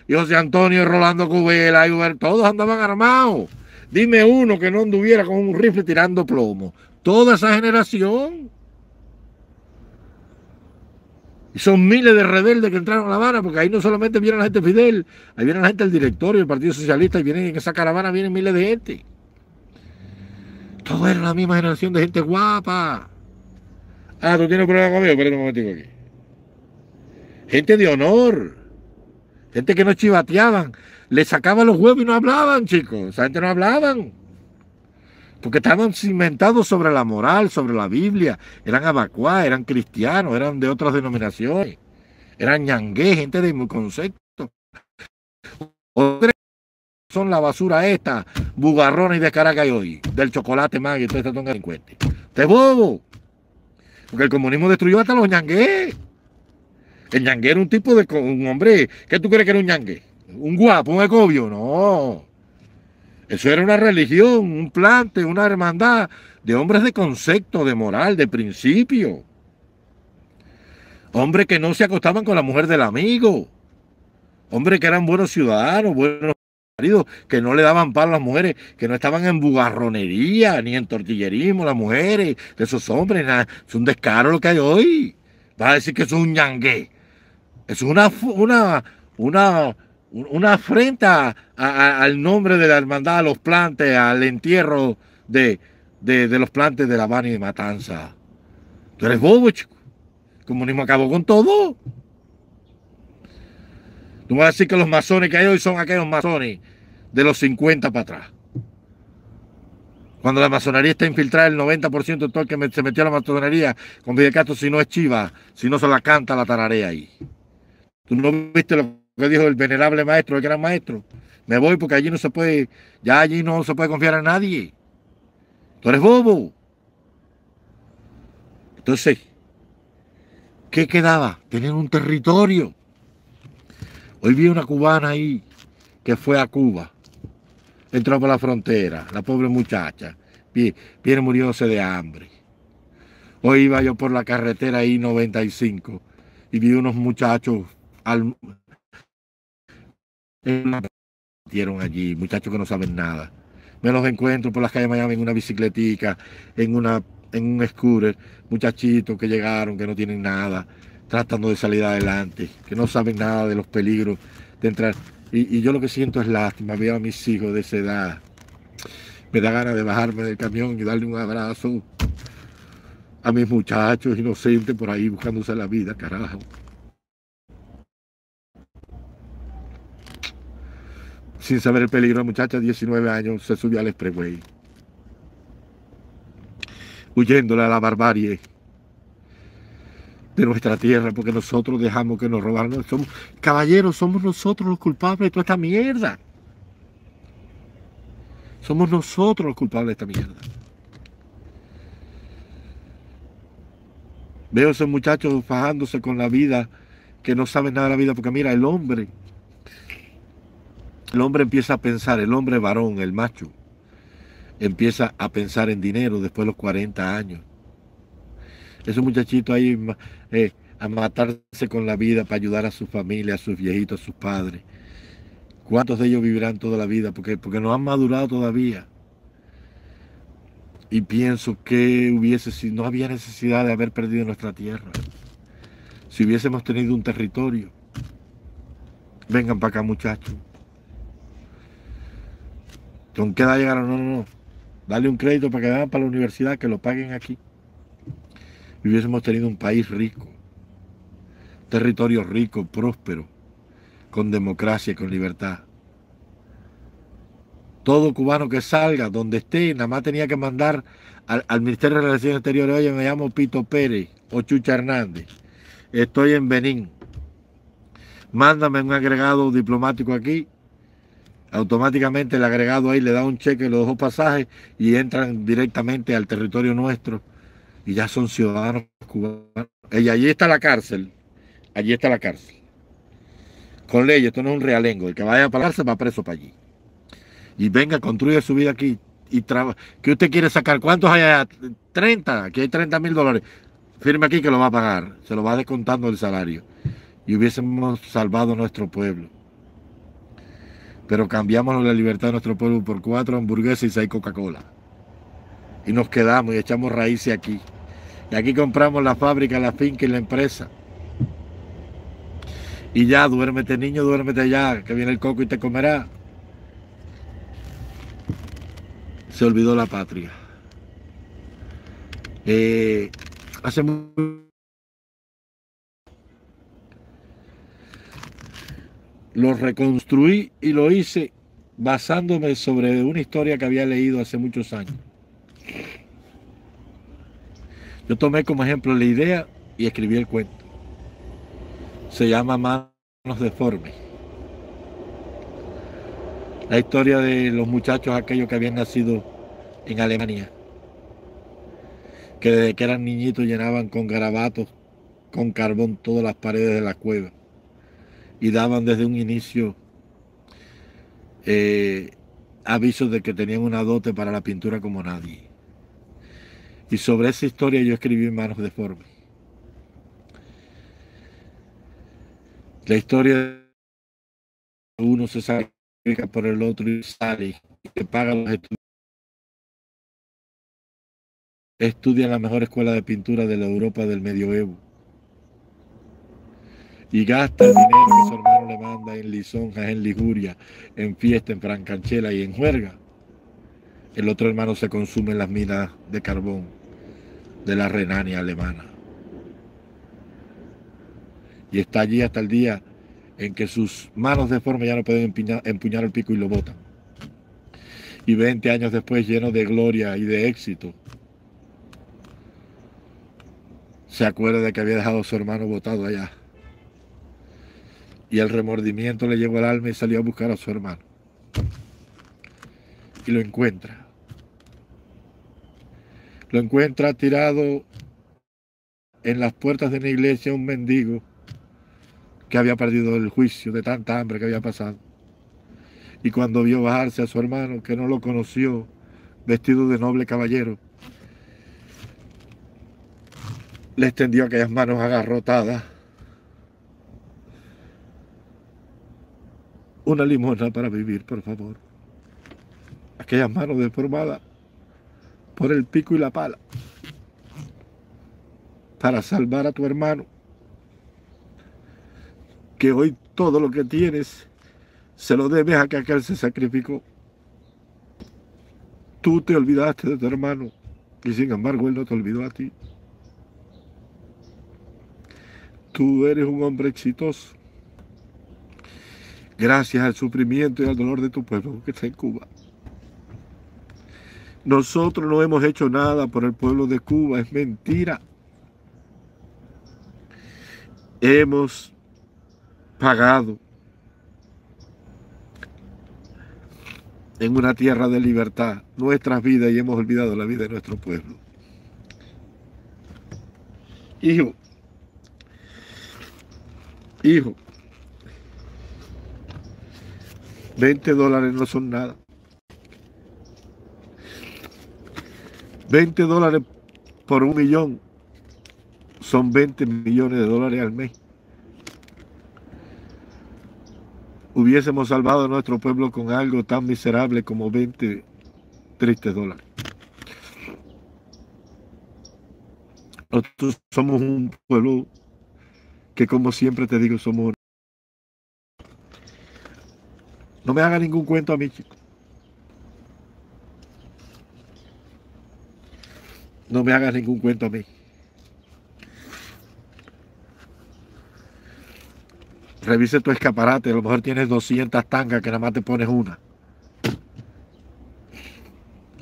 y José Antonio y Rolando Cubela y todos andaban armados. Dime uno que no anduviera con un rifle tirando plomo toda esa generación. Y son miles de rebeldes que entraron a La Habana, porque ahí no solamente viene la gente Fidel, ahí viene la gente del directorio del Partido Socialista, y vienen en esa caravana vienen miles de gente. Todo era la misma generación de gente guapa. Ah, tú tienes problema conmigo, espérate un momentico aquí. Gente de honor. Gente que no chivateaban. Le sacaban los huevos y no hablaban, chicos. Esa gente no hablaban porque estaban cimentados sobre la moral, sobre la Biblia, eran abacuá, eran cristianos, eran de otras denominaciones, eran ñangué, gente de mi concepto. son la basura esta, bugarrona y de Caracas hoy, del chocolate más y todo este tonga delincuente. ¡Te bobo! Porque el comunismo destruyó hasta los ñangué. El ñangue era un tipo de un hombre. ¿Qué tú crees que era un ñangue? Un guapo, un ecobio. No. Eso era una religión, un plante, una hermandad de hombres de concepto, de moral, de principio. Hombres que no se acostaban con la mujer del amigo. Hombres que eran buenos ciudadanos, buenos maridos, que no le daban palo a las mujeres, que no estaban en bugarronería ni en tortillerismo las mujeres, de esos hombres. Nada. Es un descaro lo que hay hoy. Va a decir que es un ñangue. Eso es una, una, una, una afrenta al nombre de la hermandad, a los plantes, al entierro de, de, los plantes de La Habana y de Matanza. Tú eres bobo, chico. El comunismo acabó con todo. Tú vas a decir que los masones que hay hoy son aquellos masones de los 50 para atrás. Cuando la masonería está infiltrada, el 90% de todo el que se metió a la masonería con Videcato, si no es chiva, si no se la canta, la tararea ahí. ¿Tú no viste lo que dijo el venerable maestro, el gran maestro? Me voy porque allí no se puede, ya allí no se puede confiar en nadie. Tú eres bobo. Entonces, ¿qué quedaba? Tener un territorio. Hoy vi una cubana ahí que fue a Cuba. Entró por la frontera, la pobre muchacha. Viene murióse de hambre. Hoy iba yo por la carretera I-95 y vi unos muchachos al, dieron allí, muchachos que no saben nada. Me los encuentro por las calles de Miami en una bicicletica, en, una, en un scooter, muchachitos que llegaron, que no tienen nada, tratando de salir adelante, que no saben nada de los peligros de entrar. Y, yo lo que siento es lástima, veo a mis hijos de esa edad. Me da ganas de bajarme del camión y darle un abrazo a mis muchachos inocentes por ahí buscándose la vida, carajo. Sin saber el peligro, la muchacha de 19 años se subió al expressway, huyéndole a la barbarie de nuestra tierra, porque nosotros dejamos que nos robaran. Somos, caballeros, somos nosotros los culpables de toda esta mierda. Somos nosotros los culpables de esta mierda. Veo a esos muchachos fajándose con la vida, que no saben nada de la vida, porque mira, el hombre el hombre empieza a pensar, el hombre varón, el macho, empieza a pensar en dinero después de los 40 años. Ese muchachito ahí eh, a matarse con la vida para ayudar a su familia, a sus viejitos, a sus padres. ¿Cuántos de ellos vivirán toda la vida? Porque, porque no han madurado todavía. Y pienso que hubiese, si no había necesidad de haber perdido nuestra tierra, si hubiésemos tenido un territorio. Vengan para acá muchachos. ¿Con qué edad llegaron? No, no, no. Dale un crédito para que vayan para la universidad, que lo paguen aquí. Y hubiésemos tenido un país rico, territorio rico, próspero, con democracia y con libertad. Todo cubano que salga, donde esté, nada más tenía que mandar al, Ministerio de Relaciones Exteriores, oye, me llamo Pito Pérez o Chucha Hernández, estoy en Benín, mándame un agregado diplomático aquí automáticamente el agregado ahí le da un cheque, los dos pasajes y entran directamente al territorio nuestro y ya son ciudadanos cubanos. Y allí está la cárcel, allí está la cárcel. Con ley, esto no es un realengo, el que vaya la cárcel va preso para allí. Y venga, construye su vida aquí y trabaja. ¿Qué usted quiere sacar? ¿Cuántos hay allá? 30, aquí hay 30 mil dólares. Firme aquí que lo va a pagar, se lo va descontando el salario. Y hubiésemos salvado nuestro pueblo pero cambiamos la libertad de nuestro pueblo por cuatro hamburguesas y seis Coca-Cola. Y nos quedamos y echamos raíces aquí. Y aquí compramos la fábrica, la finca y la empresa. Y ya, duérmete niño, duérmete allá, que viene el coco y te comerá. Se olvidó la patria. Eh, hace lo reconstruí y lo hice basándome sobre una historia que había leído hace muchos años. Yo tomé como ejemplo la idea y escribí el cuento. Se llama Manos Deformes. La historia de los muchachos aquellos que habían nacido en Alemania, que desde que eran niñitos llenaban con garabatos con carbón todas las paredes de la cueva y daban desde un inicio eh, avisos de que tenían una dote para la pintura como nadie. Y sobre esa historia yo escribí en Manos Deformes. La historia uno se sacrifica por el otro y sale que paga los estudios. Estudia en la mejor escuela de pintura de la Europa del medioevo. Y gasta el dinero que su hermano le manda en lisonjas, en Liguria, en fiesta, en Francanchela y en juerga. El otro hermano se consume en las minas de carbón de la Renania alemana. Y está allí hasta el día en que sus manos de forma ya no pueden empuñar, el pico y lo botan. Y 20 años después, lleno de gloria y de éxito, se acuerda de que había dejado a su hermano botado allá. Y el remordimiento le llevó al alma y salió a buscar a su hermano. Y lo encuentra. Lo encuentra tirado en las puertas de una iglesia un mendigo que había perdido el juicio de tanta hambre que había pasado. Y cuando vio bajarse a su hermano, que no lo conoció, vestido de noble caballero, le extendió aquellas manos agarrotadas. Una limosna para vivir, por favor. Aquellas manos deformadas por el pico y la pala. Para salvar a tu hermano que hoy todo lo que tienes se lo debes a que aquel se sacrificó. Tú te olvidaste de tu hermano y sin embargo él no te olvidó a ti. Tú eres un hombre exitoso. Gracias al sufrimiento y al dolor de tu pueblo que está en Cuba. Nosotros no hemos hecho nada por el pueblo de Cuba, es mentira. Hemos pagado en una tierra de libertad nuestras vidas y hemos olvidado la vida de nuestro pueblo. Hijo, hijo, 20 dólares no son nada. 20 dólares por un millón son 20 millones de dólares al mes. hubiésemos salvado a nuestro pueblo con algo tan miserable como 20 tristes dólares. Nosotros somos un pueblo que como siempre te digo somos... No me haga ningún cuento a mí, chico. No me hagas ningún cuento a mí. Revise tu escaparate, a lo mejor tienes 200 tangas que nada más te pones una.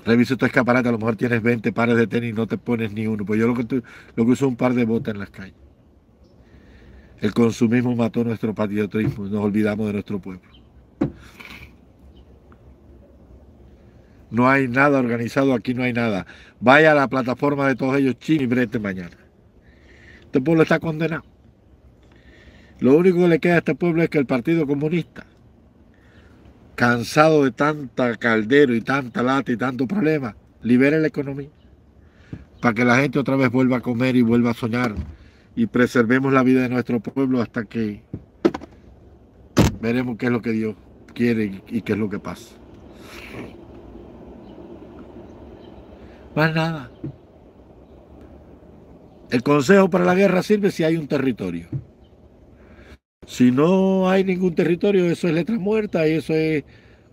Revise tu escaparate, a lo mejor tienes 20 pares de tenis y no te pones ni uno. Pues yo lo que, lo que uso es un par de botas en las calles. El consumismo mató nuestro patriotismo y nos olvidamos de nuestro pueblo. No hay nada organizado, aquí no hay nada. Vaya a la plataforma de todos ellos, chino y brete mañana. Este pueblo está condenado. Lo único que le queda a este pueblo es que el Partido Comunista, cansado de tanta caldero y tanta lata y tanto problema, libere la economía para que la gente otra vez vuelva a comer y vuelva a soñar y preservemos la vida de nuestro pueblo hasta que veremos qué es lo que Dios quiere y qué es lo que pasa. Más nada. El consejo para la guerra sirve si hay un territorio. Si no hay ningún territorio, eso es letra muerta y eso es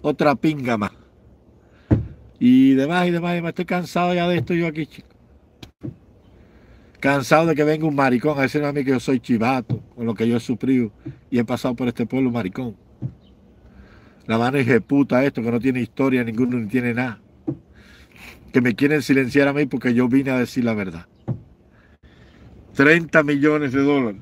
otra pinga más. Y demás y demás, y estoy cansado ya de esto yo aquí, chico. Cansado de que venga un maricón a decirme a mí que yo soy chivato, con lo que yo he sufrido y he pasado por este pueblo maricón. La mano de puta esto, que no tiene historia ninguno ni tiene nada. Que me quieren silenciar a mí porque yo vine a decir la verdad. 30 millones de dólares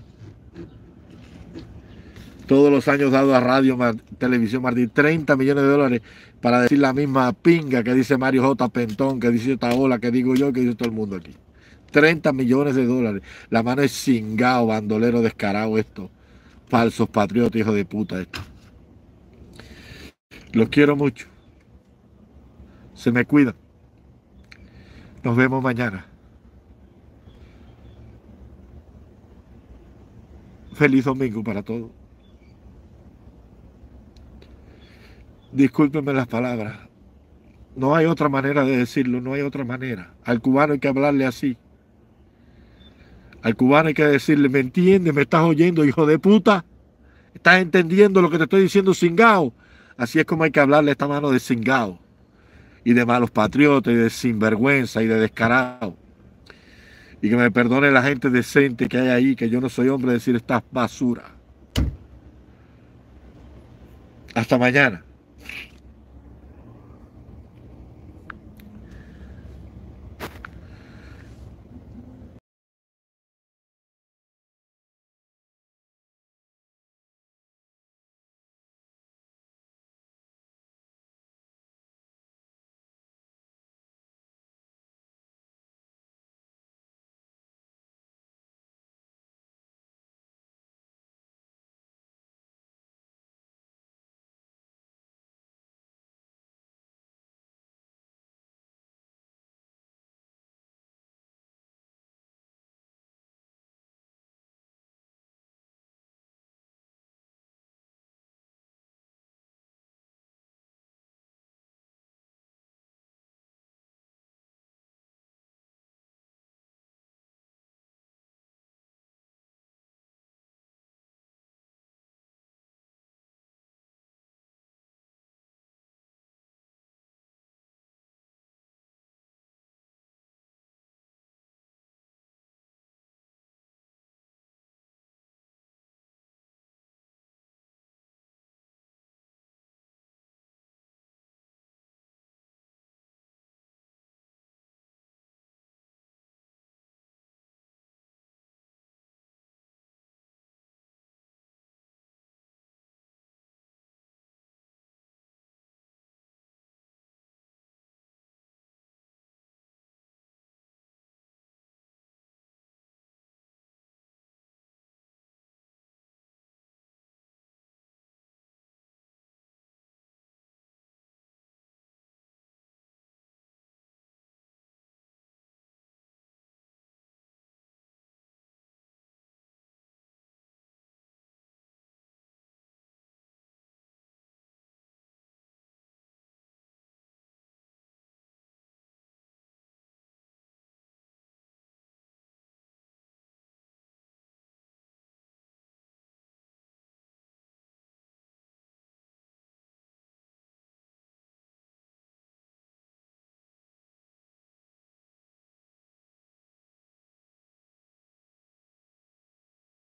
todos los años dado a radio, televisión, Martín, 30 millones de dólares para decir la misma pinga que dice Mario J. Pentón, que dice esta ola, que digo yo, que dice todo el mundo aquí. 30 millones de dólares. La mano es cingado, bandolero descarado esto. Falsos patriotas, hijos de puta esto. Los quiero mucho. Se me cuidan. Nos vemos mañana. Feliz domingo para todos. Discúlpenme las palabras. No hay otra manera de decirlo, no hay otra manera. Al cubano hay que hablarle así. Al cubano hay que decirle, ¿me entiendes? ¿Me estás oyendo, hijo de puta? ¿Estás entendiendo lo que te estoy diciendo, cingao? Así es como hay que hablarle a esta mano de cingao. Y de malos patriotas, y de sinvergüenza, y de descarado. Y que me perdone la gente decente que hay ahí, que yo no soy hombre de decir estas basura. Hasta mañana.